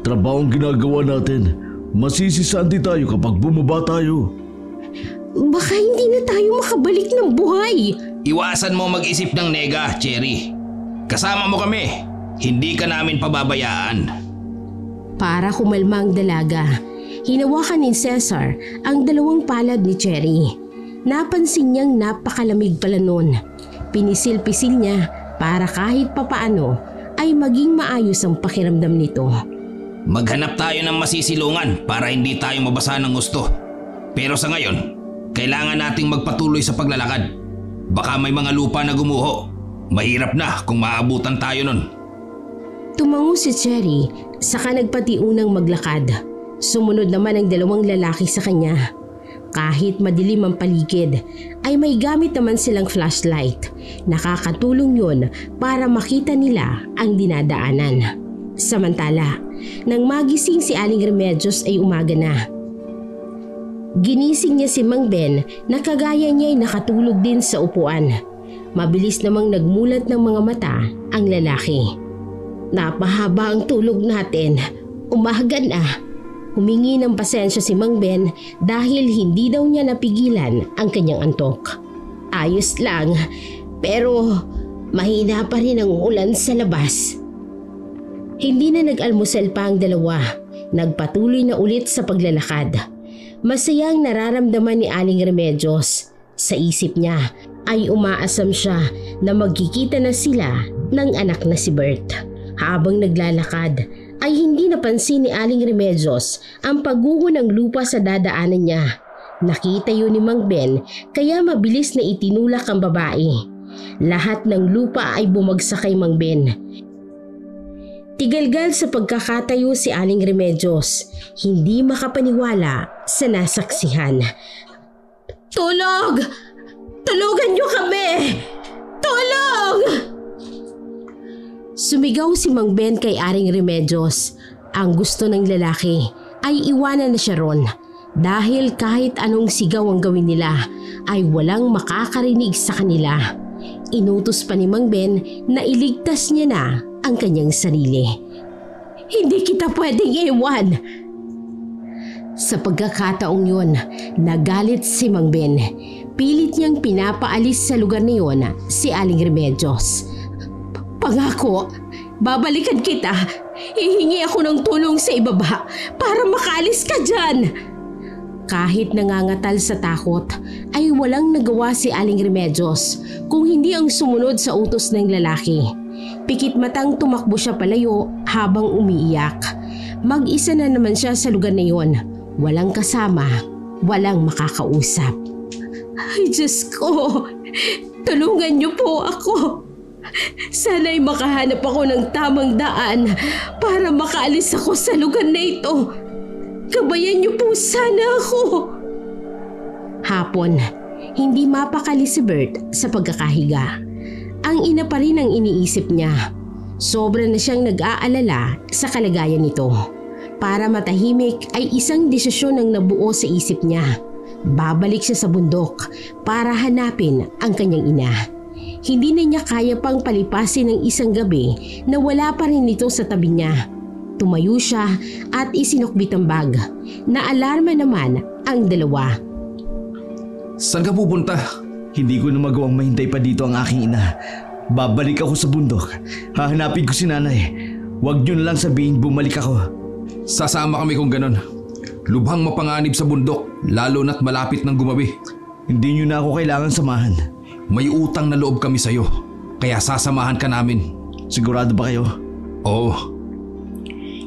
Trabaho ang ginagawa natin. Masisisanti tayo kapag bumaba tayo. Baka hindi na tayo makabalik ng buhay. Iwasan mo mag-isip ng nega, Cherry. Kasama mo kami. Hindi ka namin pababayaan. Para kumalma ang dalaga, hinawakan ni Cesar ang dalawang palad ni Cherry. Napansin niyang napakalamig pala noon. Pinisil-pisil niya para kahit papaano ay maging maayos ang pakiramdam nito. Maghanap tayo ng masisilungan para hindi tayo mabasa ng gusto. Pero sa ngayon, kailangan nating magpatuloy sa paglalakad. Baka may mga lupa na gumuho. Mahirap na kung maabutan tayo nun. Tumango si Cherry, saka nagpatiunang maglakad. Sumunod naman ang dalawang lalaki sa kanya. Kahit madilim ang paligid, ay may gamit naman silang flashlight. Nakakatulong yun para makita nila ang dinadaanan. Samantala, nang magising si Aling Remedios ay umaga na. Ginising niya si Mang Ben na kagaya niya ay nakatulog din sa upuan. Mabilis namang nagmulat ng mga mata ang lalaki. Napahaba ang tulog natin. Umaga na. Humingi ng pasensya si Mang Ben dahil hindi daw niya napigilan ang kanyang antok. Ayos lang, pero mahina pa rin ang ulan sa labas. Hindi na nag-almusal pa ang dalawa. Nagpatuloy na ulit sa paglalakad. Masayang nararamdaman ni Aling Remedios. Sa isip niya ay umaasam siya na magkikita na sila ng anak na si Bert. Habang naglalakad ay hindi napansin ni Aling Remedios ang pagguho ng lupa sa dadaanan niya. Nakita yun ni Mang Ben kaya mabilis na itinulak ang babae. Lahat ng lupa ay bumagsak kay Mang Ben. Tigalgal sa pagkakatayo si Aling Remedios, hindi makapaniwala sa nasaksihan. Tulog! Tulugan niyo kami! Tulog! Sumigaw si Mang Ben kay Aring Remedios. Ang gusto ng lalaki ay iwanan na siya ron dahil kahit anong sigaw ang gawin nila ay walang makakarinig sa kanila. Inutos pa ni Mang Ben na iligtas niya na ang kanyang sarili. Hindi kita pwedeng iwan! Sa pagkakataong yun, nagalit si Mang Ben. Pilit niyang pinapaalis sa lugar na yun si Aling Remedios. Pangako, Babalikan kita. Hihingi ako ng tulong sa ibaba para makalis ka dyan. Kahit nangangatal sa takot, ay walang nagawa si Aling Remedios kung hindi ang sumunod sa utos ng lalaki. Pikit matang tumakbo siya palayo habang umiiyak. Mag-isa na naman siya sa lugar na yon. Walang kasama, walang makakausap. Ay Diyos ko, tulungan niyo po ako. Sana'y makahanap ako ng tamang daan para makaalis ako sa lugar na ito. Kabayan niyo po sana ako. Hapon, hindi mapakali si Bert sa pagkakahiga. Ang ina pa rin ang iniisip niya. Sobra na siyang nag-aalala sa kalagayan nito. Para matahimik ay isang desisyon ang nabuo sa isip niya. Babalik siya sa bundok para hanapin ang kanyang ina. Hindi na niya kaya pang palipasin ng isang gabi na wala pa rin ito sa tabi niya. Tumayo siya at isinukbit ang bag. Naalarma naman ang dalawa. Saan ka pupunta? Hindi ko na magawang mahintay pa dito ang aking ina. Babalik ako sa bundok. Hahanapin ko si nanay. Huwag niyo na lang sabihin bumalik ako. Sasama kami kung ganon. Lubhang mapanganib sa bundok, lalo na't malapit ng gumabi. Hindi niyo na ako kailangan samahan. May utang na loob kami sa'yo, kaya sasamahan ka namin. Sigurado ba kayo? Oo,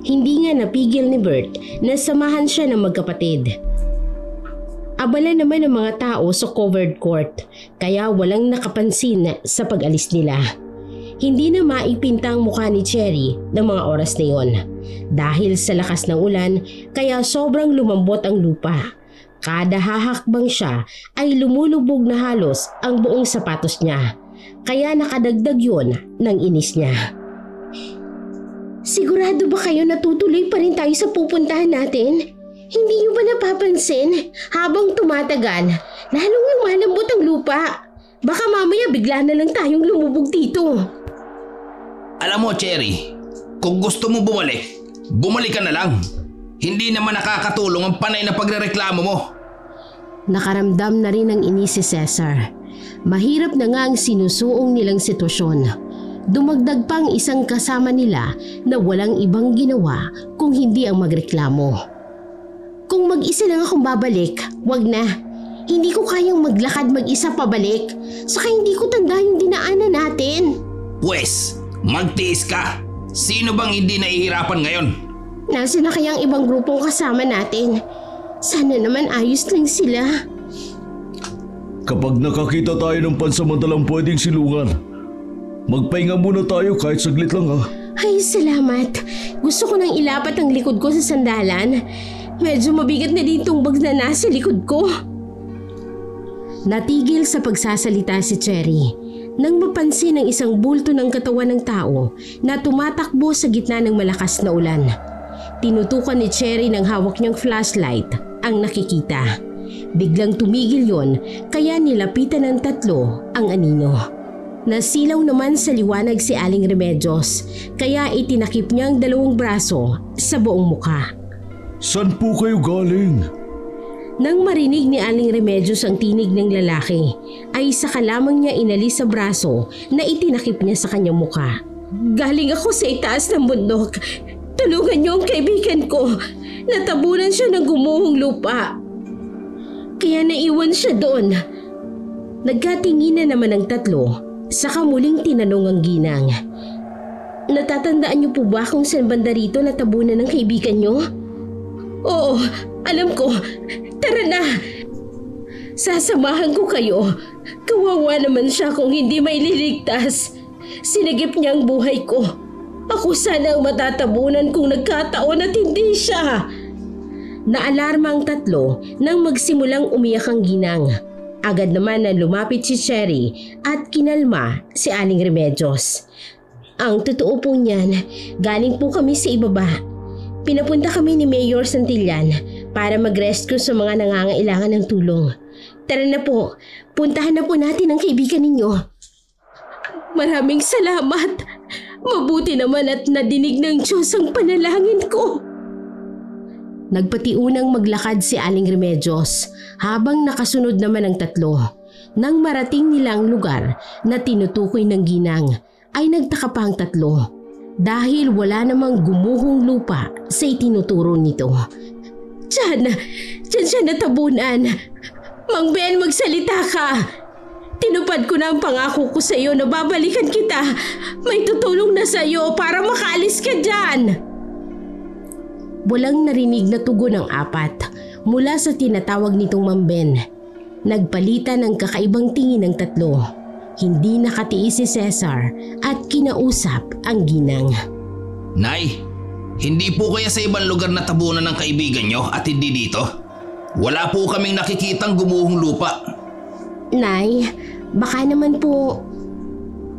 Hindi nga napigil ni Bert na samahan siya ng magkapatid. Abala naman ang mga tao sa covered court kaya walang nakapansin sa pag-alis nila. Hindi na maipinta ang mukha ni Cherry ng mga oras na yon. Dahil sa lakas ng ulan kaya sobrang lumambot ang lupa. Kada hahakbang siya ay lumulubog na halos ang buong sapatos niya. Kaya nakadagdag yon ng inis niya. Sigurado ba kayo natutuloy pa rin tayo sa pupuntahan natin? Hindi niyo ba napapansin? Habang tumatagal, lalong lumalambot ang lupa. Baka mamaya bigla na lang tayong lumubog dito. Alam mo, Cherry, kung gusto mo bumalik, bumalik ka na lang. Hindi naman nakakatulong ang panay na pagrereklamo mo. Nakaramdam na rin ng inis si Cesar. Mahirap na nga ang sinusuong nilang sitwasyon. Dumagdag pang isang kasama nila na walang ibang ginawa kung hindi ang magreklamo. Kung mag-isa lang akong babalik, wag na. Hindi ko kayang maglakad mag-isa pabalik. Saka hindi ko tanda yung dinaanan natin. Pwes, magtiis ka. Sino bang hindi nahihirapan ngayon? Nasa na kayang ibang grupong kasama natin? Sana naman ayos lang sila. Kapag nakakita tayo ng pansamantalang pwedeng silungan, magpahinga muna tayo kahit saglit lang ha. Ay, salamat. Gusto ko nang ilapat ang likod ko sa sandalan. Medyo mabigat na din tong bag na nasa likod ko. Natigil sa pagsasalita si Cherry nang mapansin ang isang bulto ng katawan ng tao na tumatakbo sa gitna ng malakas na ulan. Tinutukan ni Cherry ng hawak niyang flashlight ang nakikita. Biglang tumigil yon kaya nilapitan ng tatlo ang anino. Nasilaw naman sa liwanag si Aling Remedios kaya itinakip niya ang dalawang braso sa buong mukha. San po kayo galing? Nang marinig ni Aling Remedios ang tinig ng lalaki, ay saka lamang niya inalis sa braso na itinakip niya sa kanyang mukha. Galing ako sa itaas ng bundok. Tulungan niyo ang kaibigan ko. Natabunan siya ng gumuhong lupa. Kaya naiwan siya doon. Nagkatinginan naman ang tatlo, saka muling tinanong ang ginang. Natatandaan niyo po ba kung saan banda rito natabunan ng kaibigan niyo? Oo, alam ko. Tara na! Sasamahan ko kayo. Kawawa naman siya kung hindi may liligtas. Sinagip niya ang buhay ko. Ako sana ang matatabunan kung nagkataon at hindi siya. Naalarma ang tatlo nang magsimulang umiyak ang ginang. Agad naman na lumapit si Cherry at kinalma si Aling Remedios. Ang totoo po niyan, galing po kami sa ibaba. Pinapunta kami ni Mayor Santillan para mag-rescue sa mga nangangailangan ng tulong. Tara na po, puntahan na po natin ang kaibigan ninyo. Maraming salamat. Mabuti naman at nadinig ng Diyos ang panalangin ko. Nagpatiunang maglakad si Aling Remedios habang nakasunod naman ang tatlo. Nang marating nila ang lugar na tinutukoy ng ginang ay nagtaka pa ang tatlo. dahil wala namang gumuhong lupa sa itinuturo nito. Diyan, diyan siya natabunan. Mang Ben, magsalita ka. Tinupad ko na ang pangako ko sa iyo na babalikan kita. May tutulong na sa iyo para makaalis ka dyan. Walang narinig na tugon ng apat mula sa tinatawag nitong Mang Ben. Nagpalitan ng kakaibang tingin ng tatlo. Hindi nakatiis si Cesar at kinausap ang ginang. Nay, hindi po kaya sa ibang lugar na tabunan ng kaibigan nyo at hindi dito? Wala po kaming nakikitang gumuhong lupa. Nay, baka naman po,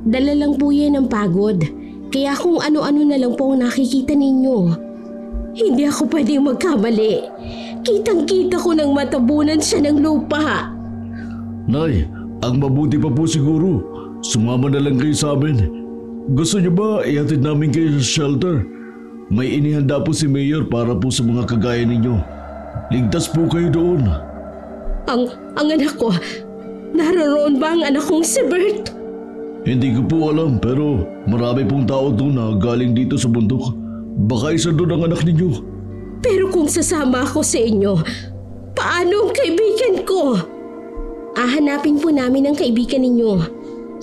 dala lang po yan ng pagod. Kaya kung ano-ano na lang po ang nakikita ninyo. Hindi ako pwedeng magkamali. Kitang-kita ko nang matabunan siya ng lupa. Nay, ang mabuti pa po siguro, sumama na lang kayo sa amin. Gusto niyo ba ihatid namin kayo sa shelter? May inihanda po si Mayor para po sa mga kagaya ninyo. Ligtas po kayo doon. Ang, ang anak ko, naroon ba ang anak kong si Bert? Hindi ko po alam pero marami pong tao doon na galing dito sa bundok. Baka isa doon ang anak ninyo. Pero kung sasama ako sa inyo, paano ang kaibigan ko? Ahanapin po namin ang kaibigan ninyo.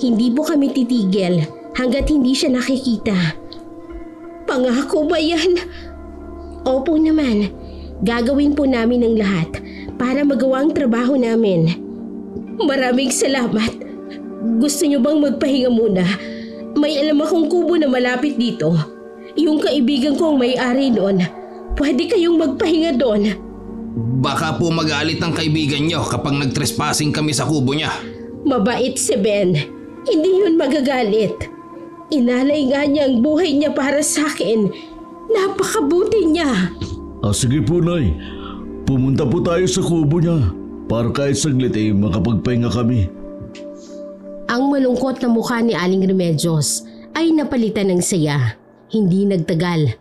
Hindi po kami titigil hanggat hindi siya nakikita. Pangako ba yan? Opo naman. Gagawin po namin ang lahat para magawa ang trabaho namin. Maraming salamat. Gusto niyo bang magpahinga muna? May alam akong kubo na malapit dito. Yung kaibigan ko ang may-ari noon. Pwede kayong magpahinga doon. Baka po magalit ang kaibigan nyo kapag nag-trespassing kami sa kubo niya. Mabait si Ben. Hindi yun magagalit. Inalay nga niya ang buhay niya para sa akin. Napakabuti niya. Ah sige po Nay, pumunta po tayo sa kubo niya para kahit saglit eh makapagpahinga kami. Ang malungkot na mukha ni Aling Remedios ay napalitan ng saya. Hindi nagtagal.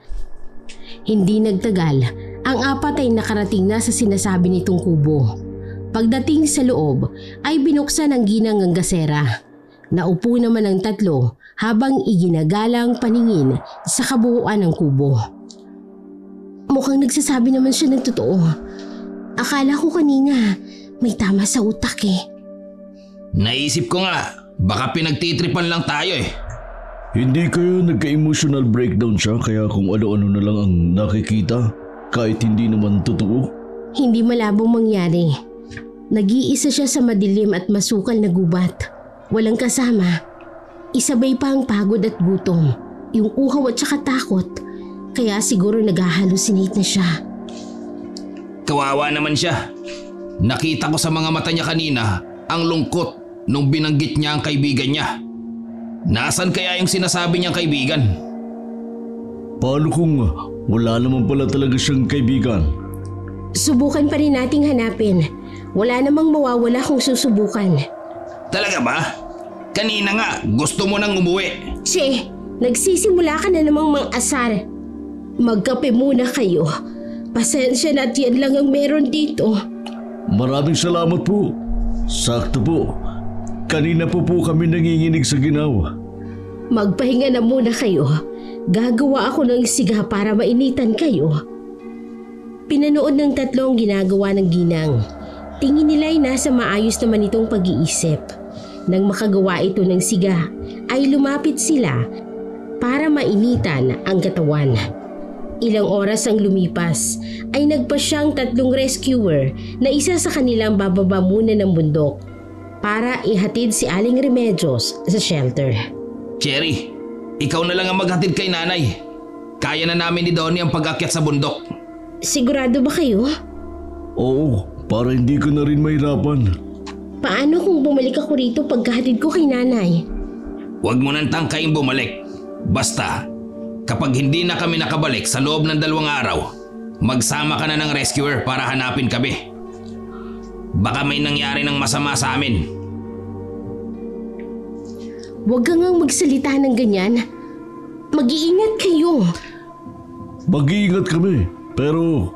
Hindi nagtagal, ang apat ay nakarating na sa sinasabi nitong kubo. Pagdating sa loob ay binuksan ang ginang ang gasera. Naupo naman ang tatlo habang iginagalang paningin sa kabuuan ng kubo. Mukhang nagsasabi naman siya ng totoo. Akala ko kanina may tama sa utak eh. Naisip ko nga, baka pinagtitripan lang tayo eh. Hindi kayo nagka-emotional breakdown siya kaya kung ano-ano na lang ang nakikita kahit hindi naman totoo? Hindi malabong mangyari. Nag-iisa siya sa madilim at masukal na gubat. Walang kasama. Isabay pa ang pagod at gutom. Yung uhaw at saka takot. Kaya siguro nag-halusinate na siya. Kawawa naman siya. Nakita ko sa mga mata niya kanina ang lungkot nung binanggit niya ang kaibigan niya. Nasaan kaya yung sinasabi niyang kaibigan? Paano kung wala naman pala talaga siyang kaibigan? Subukan pa rin nating hanapin. Wala namang mawawala kung susubukan. Talaga ba? Kanina nga, gusto mo nang umuwi. Che, nagsisimula ka na namang mang asar. Magkape muna kayo. Pasensya na at yan lang ang meron dito. Maraming salamat po. Sakto po. Kanina po po kami nanginginig sa ginawa. Magpahinga na muna kayo. Gagawa ako ng siga para mainitan kayo. Pinanood ng tatlo ang ginagawa ng ginang. Tingin nila ay nasa maayos naman itong pag-iisip. Nang makagawa ito ng siga, ay lumapit sila para mainitan ang katawan. Ilang oras ang lumipas ay nagpa siyang tatlong rescuer na isa sa kanilang bababa muna ng bundok para ihatid si Aling Remedios sa shelter. Cherry, ikaw na lang ang maghatid kay nanay. Kaya na namin ni Donnie ang pag-akyat sa bundok. Sigurado ba kayo? Oo, para hindi ko na rin mahirapan. Paano kung bumalik ako rito pagkahatid ko kay nanay? Huwag mo nang tangkaing bumalik. Basta, kapag hindi na kami nakabalik sa loob ng dalawang araw, magsama ka na ng rescuer para hanapin kami. Baka may nangyari ng masama sa amin. Huwag kang ngang magsalita ng ganyan. Mag-iingat kayo. Mag-iingat kami, pero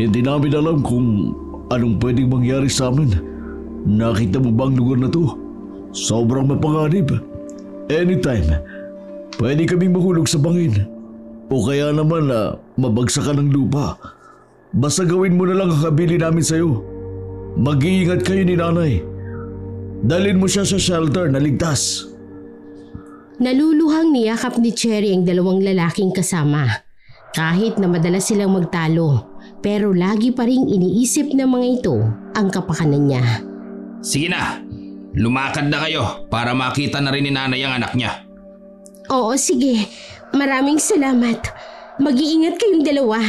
hindi namin alam kung anong pwedeng mangyari sa amin. Nakita mo ba ang lugar na to? Sobrang mapanganib. Anytime, Pwede kaming mahulog sa bangin. O kaya naman na mabagsakan ng lupa. Basta gawin mo na lang ang kabili namin sa'yo. Mag-iingat kayo ni nanay. Dalin mo siya sa shelter na ligtas. Naluluhang niyakap ni Cherry ang dalawang lalaking kasama. Kahit na madalas silang magtalo, pero lagi pa rin iniisip ng mga ito ang kapakanan niya. Sige na, lumakad na kayo para makita na rin ni nanay ang anak niya. Oo, sige. Maraming salamat. Mag-iingat kayong dalawa.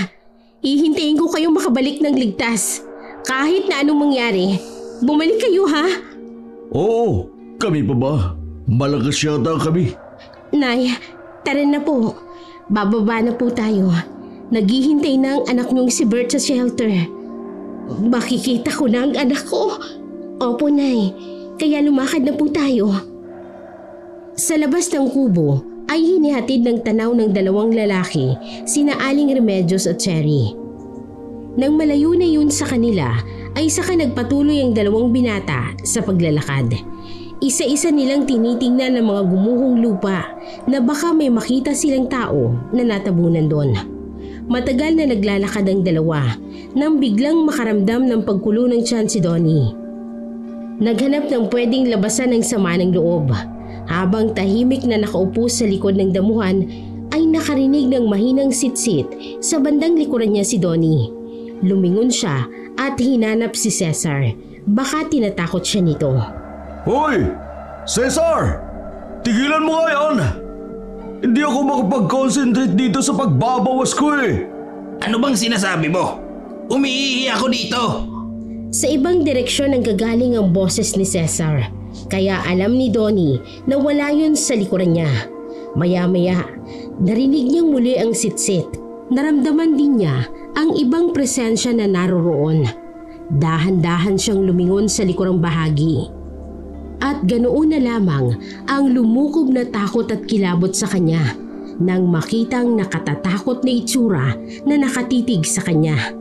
Hihintayin ko kayong makabalik ng ligtas. Kahit na anong mangyari, bumalik kayo ha? Oo, kami pa ba? Malakas yata kami. Nay, tara na po. Bababa na po tayo. Naghihintay na ang anak niyong si Bert sa shelter. Makikita ko na ang anak ko. Opo, Nay. Kaya lumakad na po tayo. Sa labas ng kubo ay hinihatid ng tanaw ng dalawang lalaki, sina Aling Remedios at Cherry. Nang malayo na yun sa kanila, ay saka nagpatuloy ang dalawang binata sa paglalakad. Isa-isa nilang tinitingnan ng mga gumuhong lupa na baka may makita silang tao na natabunan doon. Matagal na naglalakad ang dalawa nang biglang makaramdam ng pagkulo ng tiyan si Donnie. Naghanap ng pwedeng labasan ng sama ng loob. Habang tahimik na nakaupo sa likod ng damuhan ay nakarinig ng mahinang sitsit sa bandang likuran niya si Donnie. Lumingon siya at hinanap si Cesar. Baka tinatakot siya nito. Hoy! Cesar! Tigilan mo nga yan! Hindi ako makapag-concentrate dito sa pagbabawas ko eh! Ano bang sinasabi mo? Umiihi ako dito. Sa ibang direksyon ang gagaling ang boses ni Cesar. Kaya alam ni Donnie na wala yun sa likuran niya. Maya-maya, narinig niyang muli ang sitsit. Naramdaman din niya ang ibang presensya na naroroon. Dahan-dahan siyang lumingon sa likurang bahagi. At ganoon na lamang ang lumukob na takot at kilabot sa kanya nang makitang nakatatakot na itsura na nakatitig sa kanya.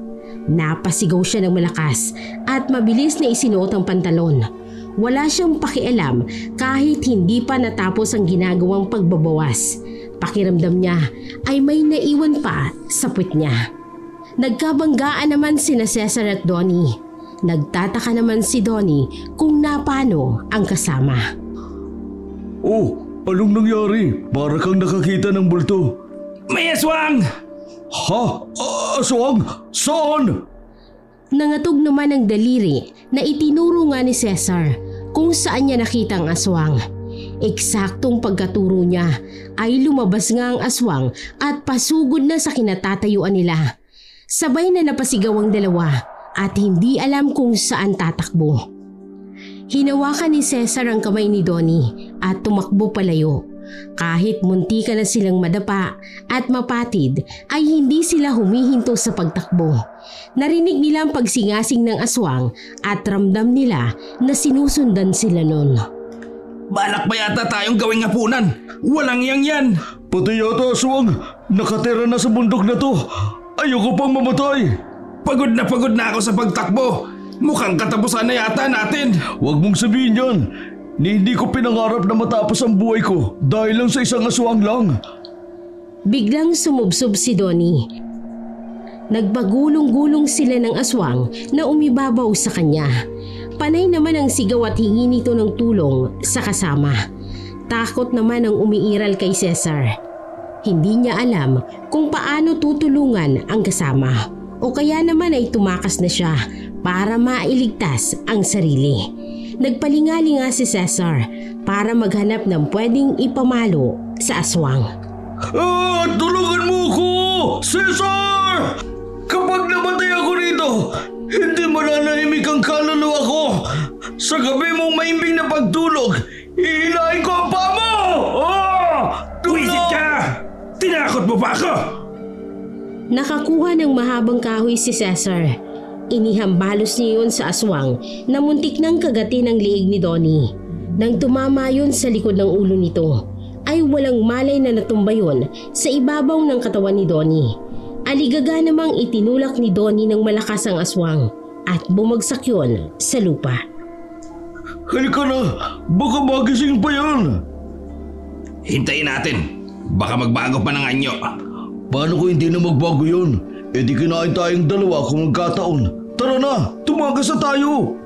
Napasigaw siya ng malakas at mabilis na isinuot ang pantalon. Wala siyang pakialam kahit hindi pa natapos ang ginagawang pagbabawas. Pakiramdam niya ay may naiwan pa sa puwit niya. Nagkabanggaan naman sina Cesar at Donnie. Nagtataka naman si Donnie kung napano ang kasama. Oh, anong nangyari? Para kang nakakita ng bulto. May aswang! Ha? Ah, Aswang? Saan? Nangatog naman ang daliri na itinuro nga ni Cesar kung saan niya nakita ang aswang. Eksaktong pagkaturo niya ay lumabas nga ang aswang at pasugod na sa kinatatayuan nila. Sabay na napasigaw ang dalawa at hindi alam kung saan tatakbo. Hinawakan ni Cesar ang kamay ni Donnie at tumakbo palayo. Kahit munti ka na silang madapa at mapatid ay hindi sila humihinto sa pagtakbo. Narinig nila ang pagsingasing ng aswang at ramdam nila na sinusundan sila nun. Balak ba yata tayong gawing hapunan? Walang yang yan! Pati yata aswang. Nakatira na sa bundok na to. Ayoko pang mamatay. Pagod na pagod na ako sa pagtakbo. Mukhang katapusan na yata natin. Huwag mong sabihin yan. Ni hindi ko pinangarap na matapos ang buhay ko dahil lang sa isang aswang lang. Biglang sumubsob si Donnie. Nagbagulong-gulong sila ng aswang na umibabaw sa kanya. Panay naman ang sigaw at hingi nito ng tulong sa kasama. Takot naman ang umiiral kay Cesar. Hindi niya alam kung paano tutulungan ang kasama o kaya naman ay tumakas na siya para mailigtas ang sarili. Nagpalingali nga si Cesar para maghanap ng pwedeng ipamalo sa aswang. Ah, tulungan mo ko! Cesar! Kapag namatay ako rito, hindi mananahimik ang kaluluwa ko. Sa gabi mong maimbing na pagtulog, ihilahin ko ang paa mo! Ah! Wisit ka! Tinakot mo pa ako! Nakakuha ng mahabang kahoy si Cesar. Inihambalos niya yun sa aswang na muntik ng kagatin ng liig ni Donnie. Nang tumama yun sa likod ng ulo nito, ay walang malay na natumba yun sa ibabaw ng katawan ni Donnie. Aligaga namang itinulak ni Donnie ng malakas ang aswang at bumagsak yun sa lupa. Halika na! Baka magising pa yan! Hintayin natin. Baka magbago pa ng anyo. Paano kung hindi na magbago yun? E di kinain tayong dalawa kung magkataon. Tara na, tumagas na tayo!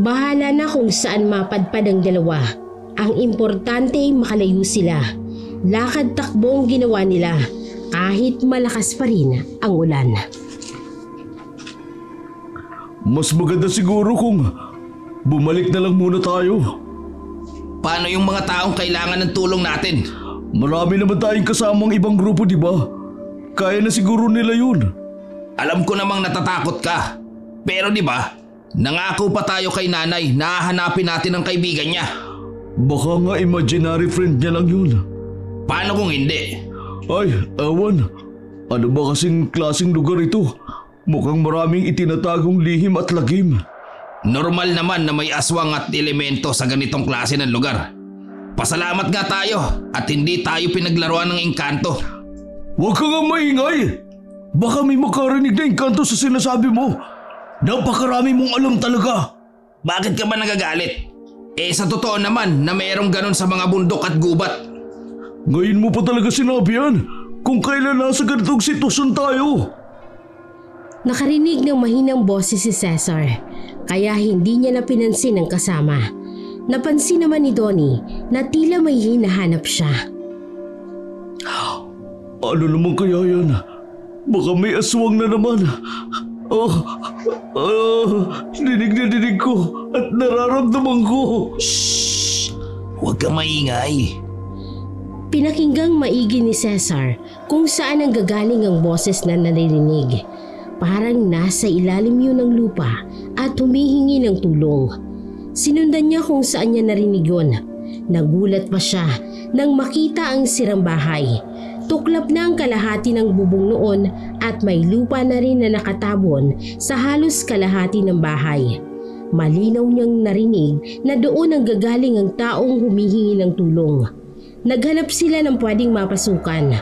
Bahala na kung saan mapadpad ang dalawa. Ang importante ay makalayo sila. Lakad takbo ang ginawa nila kahit malakas pa rin ang ulan. Mas maganda siguro kung bumalik na lang muna tayo. Paano yung mga taong kailangan ng tulong natin? Marami naman tayong kasamang ibang grupo, di ba? Kaya na siguro nila yun. Alam ko namang natatakot ka. Pero di ba, nangako pa tayo kay nanay na hahanapin natin ang kaibigan niya. Baka nga imaginary friend niya lang yun. Paano kung hindi? Ay, ewan. Ano ba kasing klaseng lugar ito? Mukhang maraming itinatagong lihim at lagim. Normal naman na may aswang at elemento sa ganitong klase ng lugar. Pasalamat nga tayo at hindi tayo pinaglaruan ng engkanto. Huwag ka nga maingay! Baka may makarinig na engkanto sa sinasabi mo. Napakarami mong alam talaga. Bakit ka ba nagagalit? Eh sa totoo naman na mayroong ganon sa mga bundok at gubat. Ngayon mo pa talaga sinabi yan. Kung kailan nasa ganitong sitwasyon tayo. Nakarinig ng mahinang boses si Cesar, kaya hindi niya napinansin ang kasama. Napansin naman ni Donnie na tila may hinahanap siya. Ano naman kaya yan? Baka may aswang na naman. Oh, oh, dinig na dinig ko at nararamdaman ko. Huwag ka maingay. Pinakinggang maigi ni Cesar kung saan ang gagaling ang boses na naririnig. Parang nasa ilalim yun ng lupa at humihingi ng tulong. Sinundan niya kung saan niya narinig yun. Nagulat pa siya nang makita ang sirang bahay. Tuklap na ang kalahati ng bubong noon at may lupa na rin na nakatabon sa halos kalahati ng bahay. Malinaw niyang narinig na doon ang gagaling ang taong humihingi ng tulong. Naghanap sila ng pwedeng mapasukan.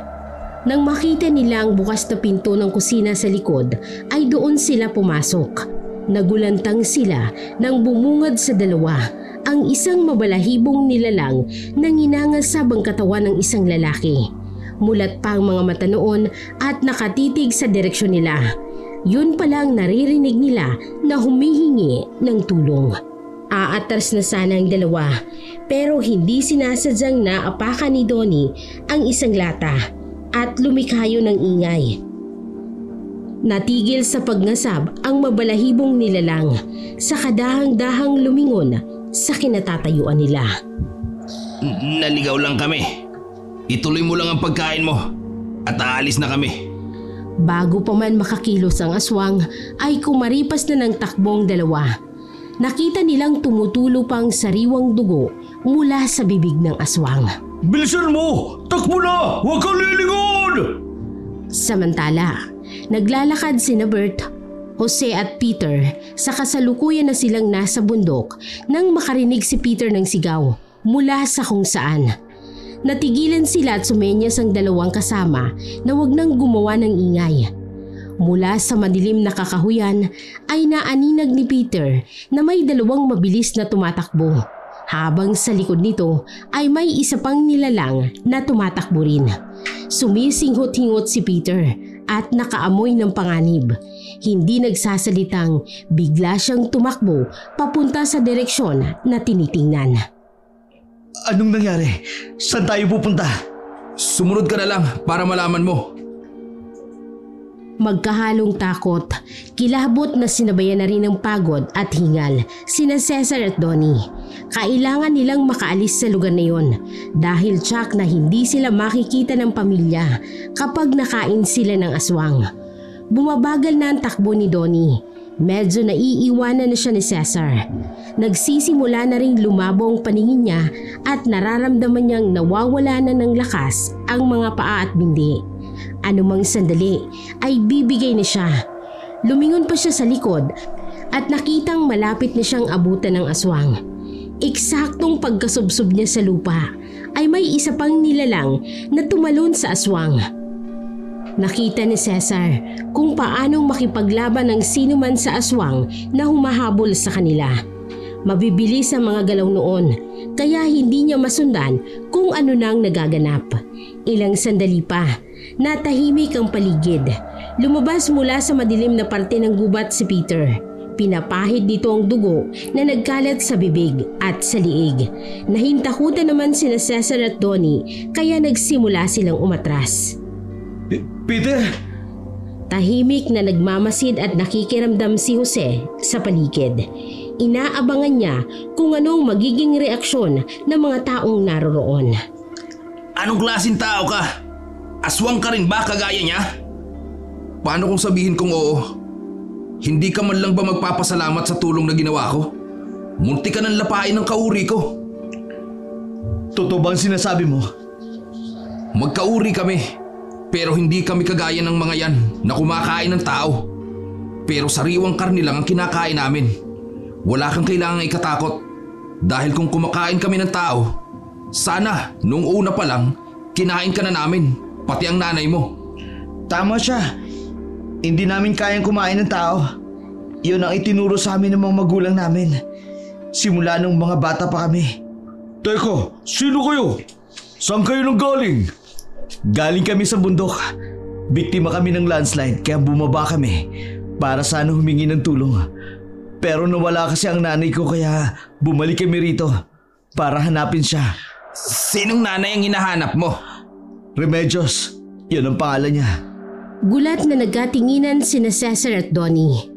Nang makita nila ang bukas na pinto ng kusina sa likod, ay doon sila pumasok. Nagulantang sila nang bumungad sa dalawa ang isang mabalahibong nilalang na nginangasab ang katawan ng isang lalaki. Mulat pa ang mga mata noon at nakatitig sa direksyon nila. Yun pala ang naririnig nila na humihingi ng tulong. Aatras na sana ang dalawa pero hindi sinasadyang naapakan ni Donnie ang isang lata at lumikayo ng ingay. Natigil sa pagngasab ang mabalahibong nilalang sa kadahang-dahang lumingon sa kinatatayuan nila. Naligaw lang kami. Ituloy mo lang ang pagkain mo at aalis na kami. Bago pa man makakilos ang aswang ay kumaripas na ng takbong dalawa. Nakita nilang tumutulo pang sariwang dugo mula sa bibig ng aswang. Bilisan mo! Takbo na! Huwag kang lilingon! Samantala, naglalakad si Bert, Jose at Peter sa kasalukuyan na silang nasa bundok nang makarinig si Peter ng sigaw mula sa kung saan. Natigilan sila at sumenyas ang dalawang kasama na wag nang gumawa ng ingay. Mula sa madilim na kakahuyan ay naaninag ni Peter na may dalawang mabilis na tumatakbo. Habang sa likod nito ay may isa pang nilalang na tumatakbo rin. Sumisinghot-hingot si Peter at nakaamoy ng panganib. Hindi nagsasalitang bigla siyang tumakbo papunta sa direksyon na tinitingnan. Anong nangyari? Saan tayo pupunta? Sumunod ka na lang para malaman mo. Magkahalong takot, kilabot na sinabayan na rin ng pagod at hingal sina Cesar at Donnie. Kailangan nilang makaalis sa lugar na yon dahil tsak na hindi sila makikita ng pamilya kapag nakain sila ng aswang. Bumabagal na ang takbo ni Donnie. Medyo naiiwanan na siya ni Cesar. Nagsisimula na rin lumabo ang paningin niya at nararamdaman niyang nawawala na ng lakas ang mga paa at bindi. Anumang sandali ay bibigay na siya. Lumingon pa siya sa likod at nakitang malapit na siyang abutan ng aswang. Eksaktong pagkasubsob niya sa lupa ay may isa pang nilalang na tumalon sa aswang. Nakita ni Cesar kung paanong makipaglaban ng sino man sa aswang na humahabol sa kanila. Mabibilis ang mga galaw noon kaya hindi niya masundan kung ano nang nagaganap. Ilang sandali pa, natahimik ang paligid. Lumabas mula sa madilim na parte ng gubat si Peter. Pinapahid dito ang dugo na nagkalat sa bibig at sa liig. Nahintakutan naman sina Cesar at Donnie kaya nagsimula silang umatras. P- Peter! Tahimik na nagmamasid at nakikiramdam si Jose sa paligid. Inaabangan niya kung anong magiging reaksyon ng mga taong naroroon. Anong klaseng tao ka? Aswang ka rin ba kagaya niya? Paano kung sabihin kong oo? Hindi ka man lang ba magpapasalamat sa tulong na ginawa ko? Munti ka ng lapain ng kauri ko. Totoo ba ang sinasabi mo? Magkauri kami. Pero hindi kami kagaya ng mga yan na kumakain ng tao. Pero sariwang karni lang ang kinakain namin. Wala kang kailangang ikatakot. Dahil kung kumakain kami ng tao, sana nung una pa lang, kinain ka na namin, pati ang nanay mo. Tama siya. Hindi namin kayang kumain ng tao. Iyon ang itinuro sa amin ng mga magulang namin. Simula nung mga bata pa kami. Teka, sino kayo? Saan kayo nang galing? Galing kami sa bundok. Biktima kami ng landslide kaya bumaba kami para sana humingi ng tulong. Pero nawala kasi ang nanay ko kaya bumalik kami rito para hanapin siya. Sinong nanay ang hinahanap mo? Remedios, yun ang pangalan niya. Gulat na nagkatinginan sina Cesar at Donnie.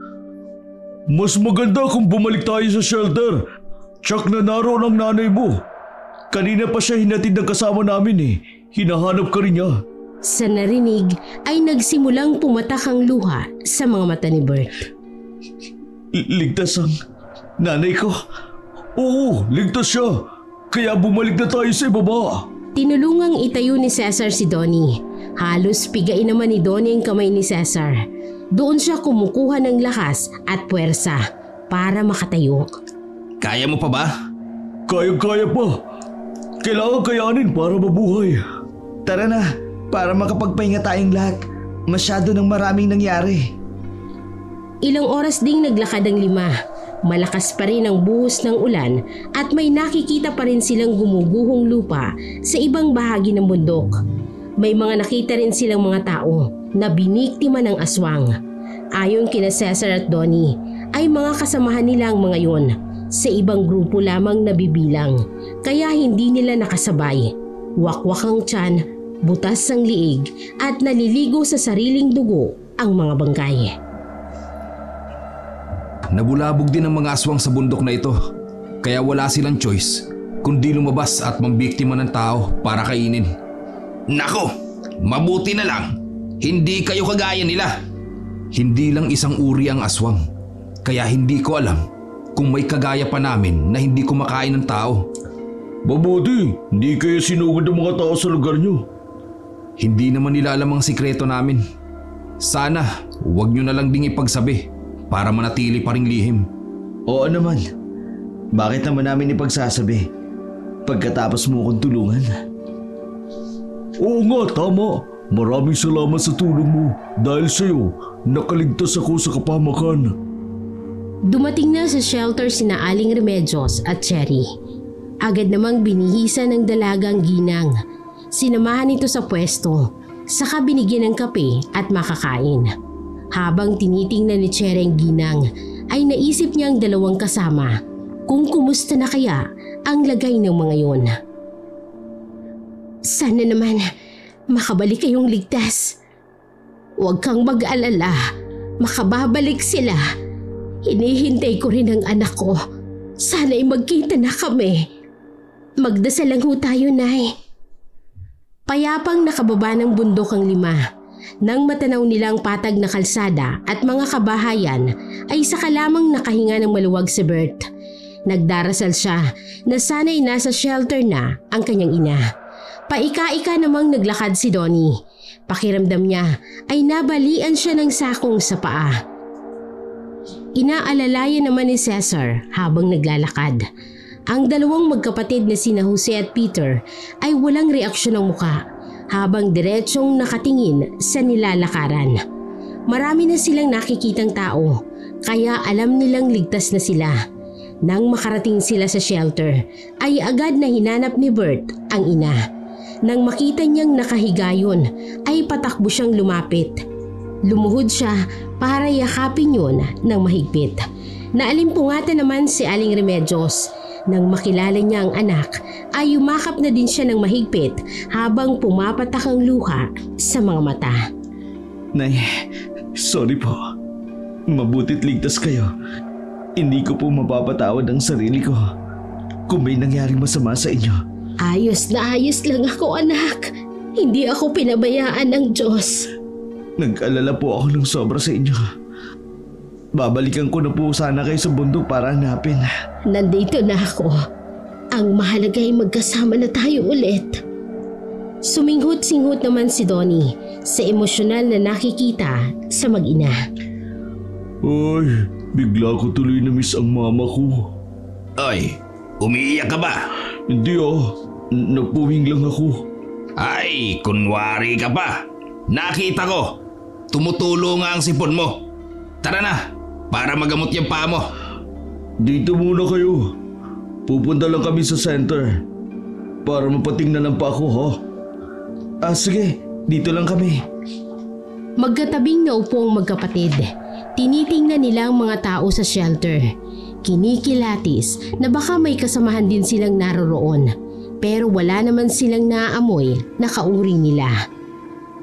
Mas maganda kung bumalik tayo sa shelter. Tsak na naroon ang nanay mo. Kanina pa siya hinatid ng kasama namin eh. Hinahanap ka rin niya. Sa narinig ay nagsimulang pumatak ang luha sa mga mata ni Bert. L- ligtas ang nanay ko. Oo, ligtas siya. Kaya bumalik na tayo sa ibaba. Tinulungang itayo ni Cesar si Donnie. Halos pigain naman ni Donnie ang kamay ni Cesar. Doon siya kumukuha ng lakas at puwersa para makatayo. Kaya mo pa ba? Kaya-kaya pa. Kailangan kayanin para mabuhay. Tara na, para makapagpahinga tayong lahat. Masyado nang maraming nangyari. Ilang oras ding naglakad ang lima. Malakas pa rin ang buhos ng ulan at may nakikita pa rin silang gumuguhong lupa sa ibang bahagi ng bundok. May mga nakita rin silang mga tao na biniktima ng aswang. Ayon kina Cesar at Donnie, ay mga kasamahan nila ang mga yon sa ibang grupo lamang nabibilang kaya hindi nila nakasabay. Wakwak ang tiyan, butas ang liig at naliligo sa sariling dugo ang mga bangkay. Nabulabog din ang mga aswang sa bundok na ito. Kaya wala silang choice kundi lumabas at mambiktima ng tao para kainin. Nako, mabuti na lang. Hindi kayo kagaya nila. Hindi lang isang uri ang aswang. Kaya hindi ko alam kung may kagaya pa namin na hindi kumakain ng tao. Mabuti, hindi kayo sinugod ng mga tao sa lugar niyo. Hindi naman nila alam ang sikreto namin. Sana huwag nyo na lang ding ipagsabi para manatili pa ring lihim. Oo naman. Bakit naman namin ipagsasabi? Pagkatapos mo akong tulungan. Oo nga, tama. Maraming salamat sa tulong mo. Dahil sa'yo, nakaligtas ako sa kapamakan. Dumating na sa shelter sina Aling Remedios at Cherry. Agad namang binihisan ng dalagang ginang. Sinamahan ito sa pwesto, saka binigyan ng kape at makakain. Habang tinitingnan ni Cherry ang ginang, ay naisip niya ang dalawang kasama kung kumusta na kaya ang lagay ng mga yon. Sana naman makabalik kayong ligtas. Huwag kang mag-alala, makababalik sila. Hinihintay ko rin ang anak ko. Sana'y magkita na kami. Magdasal lang ho tayo, Nay. Payapang nakababa ng bundok ang lima. Nang matanaw nilang patag na kalsada at mga kabahayan ay saka lamang nakahinga ng maluwag si Bert. Nagdarasal siya na sana'y nasa shelter na ang kanyang ina. Paika-ika namang naglakad si Donnie. Pakiramdam niya ay nabalian siya ng sakong sa paa. Inaalalayan naman ni Cesar habang naglalakad. Ang dalawang magkapatid na sina Jose at Peter ay walang reaksyon ng muka habang diretsyong nakatingin sa nilalakaran. Marami na silang nakikitang tao kaya alam nilang ligtas na sila. Nang makarating sila sa shelter ay agad na hinanap ni Bert ang ina. Nang makita niyang nakahiga yun, ay patakbo siyang lumapit. Lumuhod siya para yakapin yun ng mahigpit. Naalimpungatan naman si Aling Remedios. Nang makilala niya ang anak, ay yumakap na din siya ng mahigpit habang pumapatak ang luha sa mga mata. Nay, sorry po. Mabutit ligtas kayo. Hindi ko po mapapatawad ang sarili ko kung may nangyaring masama sa inyo. Ayos na ayos lang ako anak. Hindi ako pinabayaan ng Diyos. Nag-alala po ako ng sobra sa inyo. Babalikan ko na po sana kayo sa bundok para hanapin. Nandito na ako. Ang mahalaga ay magkasama na tayo ulit. Suminghot-singhot naman si Donnie sa emosyonal na nakikita sa mag-ina. Ay, bigla ko tuloy na miss ang mama ko. Oy, umiiyak ka ba? Hindi ah, N- napuwing lang ako. Ay, kunwari ka pa. Nakita ko. Tumutulo nga ang sipon mo. Tara na, para magamot yung paa mo. Dito muna kayo. Pupunta lang kami sa center. Para mapatingnan lang pa ako ha. Ah sige, dito lang kami. Magkatabing naupo ang magkapatid. Tinitingnan nila ang mga tao sa shelter. Kinikilatis na baka may kasamahan din silang naroroon. Pero wala naman silang naaamoy na kauri nila.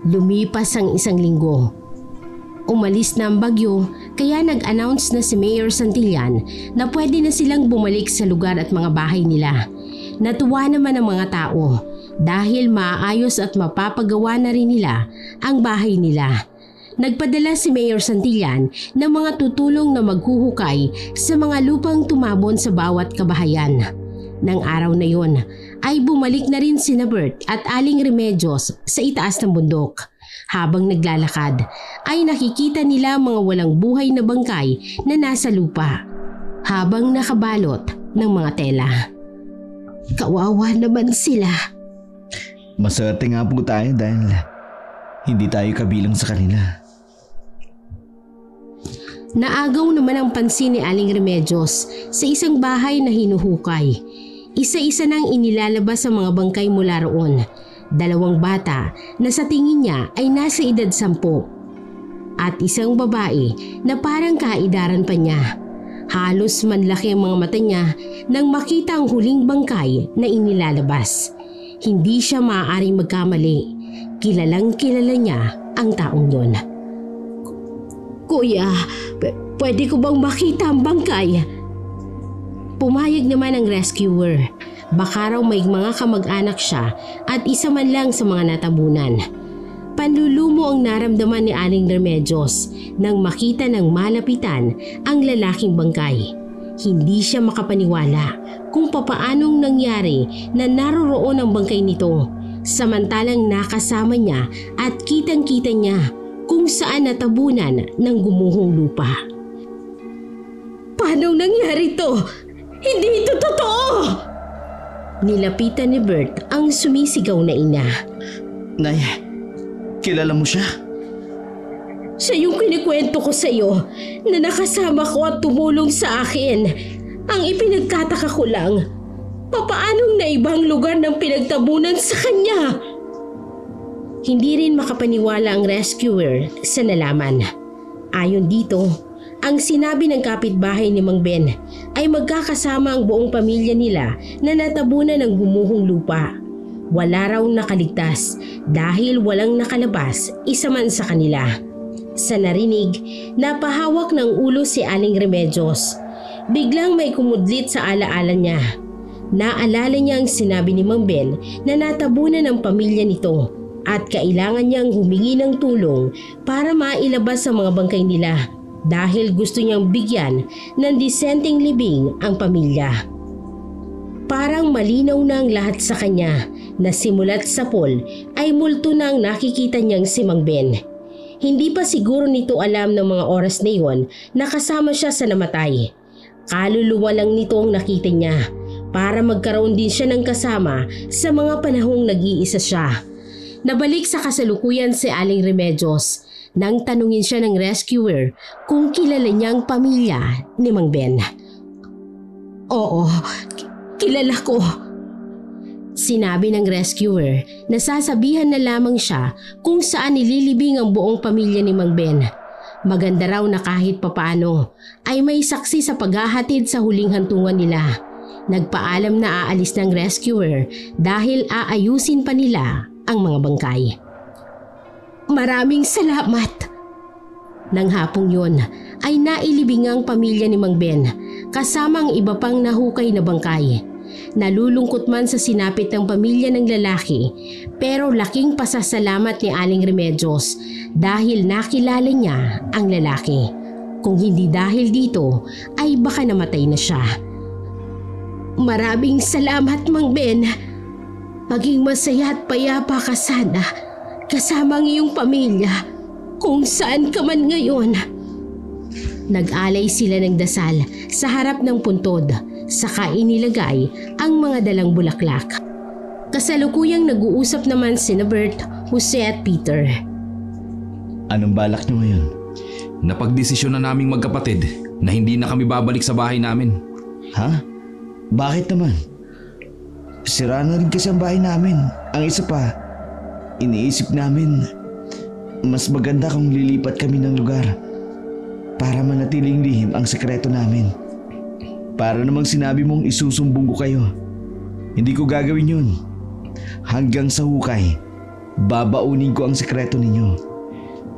Lumipas ang isang linggo. Umalis na ang bagyo kaya nag-announce na si Mayor Santillan na pwede na silang bumalik sa lugar at mga bahay nila. Natuwa naman ang mga tao dahil maayos at mapapagawa na rin nila ang bahay nila. Nagpadala si Mayor Santillan ng mga tutulong na maghuhukay sa mga lupang tumabon sa bawat kabahayan. Nang araw na yon ay bumalik na rin si Bert at Aling Remedios sa itaas ng bundok. Habang naglalakad ay nakikita nila mga walang buhay na bangkay na nasa lupa habang nakabalot ng mga tela. Kawawa naman sila. Maswerte nga po tayo dahil hindi tayo kabilang sa kanila. Naagaw naman ang pansin ni Aling Remedios sa isang bahay na hinuhukay. Isa-isa nang inilalabas ang mga bangkay mula roon. Dalawang bata na sa tingin niya ay nasa edad sampo. At isang babae na parang kaidaran pa niya. Halos manlaki ang mga mata niya nang makita ang huling bangkay na inilalabas. Hindi siya maaaring magkamali. Kilalang kilala niya ang taong yon. Kuya, p- pwede ko bang makita ang bangkay? Pumayag naman ang rescuer. Baka raw may mga kamag-anak siya at isa man lang sa mga natabunan. Panlulumo ang naramdaman ni Aling Remedios nang makita ng malapitan ang lalaking bangkay. Hindi siya makapaniwala kung papaanong nangyari na naroroon ang bangkay nito samantalang nakasama niya at kitang-kita niya kung saan natabunan ng gumuhong lupa. Paano nangyari to? Hindi ito totoo! Nilapitan ni Bert ang sumisigaw na ina. Nay, kilala mo siya? Siya yung kinikwento ko sa iyo na nakasama ko at tumulong sa akin. Ang ipinagtataka ko lang, papaanong naibang lugar ng pinagtabunan sa kanya? Hindi rin makapaniwala ang rescuer sa nalaman. Ayon dito, ang sinabi ng kapitbahay ni Mang Ben ay magkakasama ang buong pamilya nila na natabunan ng gumuhong lupa. Wala raw nakaligtas dahil walang nakalabas isa man sa kanila. Sa narinig, napahawak ng ulo si Aling Remedios. Biglang may kumudlit sa alaala niya. Naalala niya ang sinabi ni Mang Ben na natabunan ng pamilya nito at kailangan niyang humingi ng tulong para mailabas ang mga bangkay nila dahil gusto niyang bigyan ng disenteng libing ang pamilya. Parang malinaw na ang lahat sa kanya na simulat sa pool ay multo na ang nakikita niyang si Mang Ben. Hindi pa siguro nito alam ng mga oras na iyon na kasama siya sa namatay. Kaluluwa lang nito ang nakita niya para magkaroon din siya ng kasama sa mga panahong nag-iisa siya. Nabalik sa kasalukuyan si Aling Remedios nang tanungin siya ng rescuer kung kilala niya ang pamilya ni Mang Ben. Oo, ki- kilala ko. Sinabi ng rescuer na sasabihan na lamang siya kung saan nililibing ang buong pamilya ni Mang Ben. Maganda raw na kahit papaano ay may saksi sa paghahatid sa huling hantungan nila. Nagpaalam na aalis ng rescuer dahil aayusin pa nila ang mga bangkay. Maraming salamat! Nang hapong yon ay nailibing ang pamilya ni Mang Ben kasama ang iba pang nahukay na bangkay. Nalulungkot man sa sinapit ng pamilya ng lalaki pero laking pasasalamat ni Aling Remedios dahil nakilala niya ang lalaki. Kung hindi dahil dito ay baka namatay na siya. Maraming salamat Mang Ben. Maging masaya at payapa ka sana kasama ang iyong pamilya kung saan ka man ngayon. Nag-alay sila ng dasal sa harap ng puntod, saka inilagay ang mga dalang bulaklak. Kasalukuyang nag-uusap naman si Bert, Jose at Peter. Anong balak niyo ngayon? Napagdesisyon na naming magkapatid na hindi na kami babalik sa bahay namin. Ha? Bakit naman? Sira na rin kasi ang bahay namin. Ang isa pa, iniisip namin mas maganda kung lilipat kami ng lugar para manatiling lihim ang sekreto namin. Para namang sinabi mong isusumbong ko kayo. Hindi ko gagawin yun. Hanggang sa hukay, babaunin ko ang sekreto ninyo.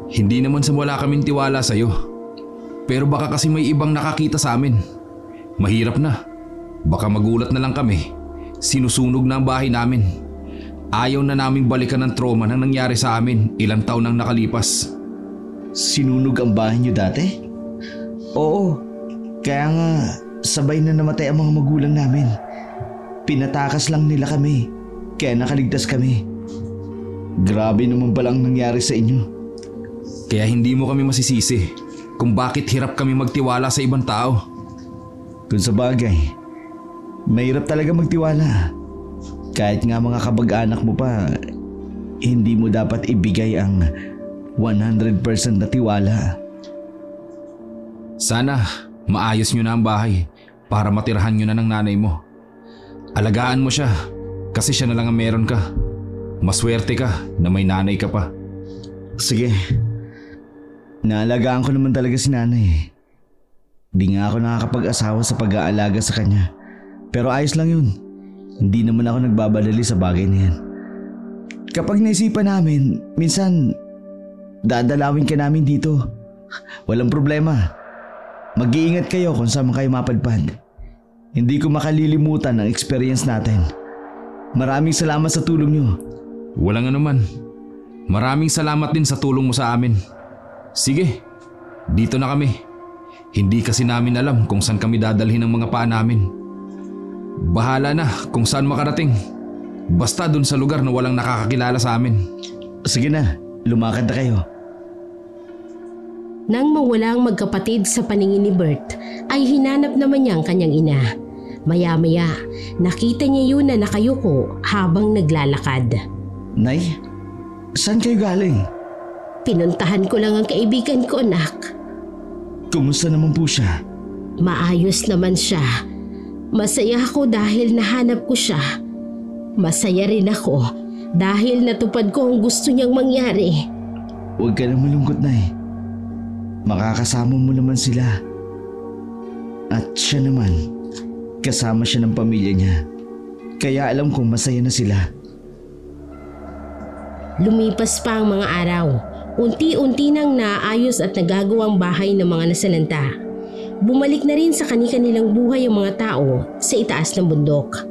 Hindi naman sa wala kaming tiwala sa'yo. Pero baka kasi may ibang nakakita sa amin. Mahirap na. Baka magulat na lang kami. Sinusunog na ang bahay namin. Ayaw na naming balikan ng trauma na nangyari sa amin ilang taon nang nakalipas. Sinunog ang bahay niyo dati? Oo. Kaya nga, sabay na namatay ang mga magulang namin. Pinatakas lang nila kami, kaya nakaligtas kami. Grabe naman palang nangyari sa inyo. Kaya hindi mo kami masisisi kung bakit hirap kami magtiwala sa ibang tao. Kung sa bagay, mahirap talaga magtiwala. Kahit nga mga kabag-anak mo pa, hindi mo dapat ibigay ang 100% na tiwala. Sana maayos nyo na ang bahay para matirahan nyo na ng nanay mo. Alagaan mo siya kasi siya na lang ang meron ka. Maswerte ka na may nanay ka pa. Sige. Naalagaan ko naman talaga si nanay. Di nga ako nakakapag-asawa sa pag-aalaga sa kanya. Pero ayos lang yun. Hindi naman ako nagbabadali sa bagay na yan. Kapag naisipan namin, minsan dadalawin ka namin dito. Walang problema. Mag-iingat kayo kung saan kayo mapadpad. Hindi ko makalilimutan ang experience natin. Maraming salamat sa tulong nyo. Walang anuman. Maraming salamat din sa tulong mo sa amin. Sige, dito na kami. Hindi kasi namin alam kung saan kami dadalhin ng mga paa namin. Bahala na kung saan makarating. Basta dun sa lugar na walang nakakakilala sa amin. Sige na, lumakad na kayo. Nang mawala ang magkapatid sa paningin ni Bert, ay hinanap naman niya ang kanyang ina. Maya-maya, nakita niya yun na nakayuko habang naglalakad. Nay, saan kayo galing? Pinuntahan ko lang ang kaibigan ko, anak. Kumusta naman po siya? Maayos naman siya. Masaya ako dahil nahanap ko siya. Masaya rin ako dahil natupad ko ang gusto niyang mangyari. Huwag ka na malungkot, Nay. Makakasama mo naman sila. At siya naman, kasama siya ng pamilya niya. Kaya alam kong masaya na sila. Lumipas pa ang mga araw. Unti-unti nang naayos at nagagawang bahay ng mga nasalanta. Bumalik na rin sa kani-kanilang buhay ang mga tao sa itaas ng bundok.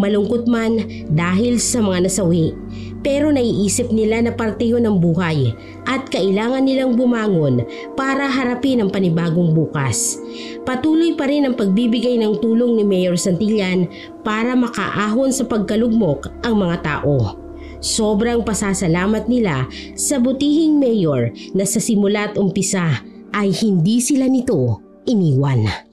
Malungkot man dahil sa mga nasawi, pero naiisip nila na parte yun ng buhay at kailangan nilang bumangon para harapin ang panibagong bukas. Patuloy pa rin ang pagbibigay ng tulong ni Mayor Santillan para makaahon sa pagkalugmok ang mga tao. Sobrang pasasalamat nila sa butihing mayor na sa simula't umpisa ay hindi sila nito iniwan.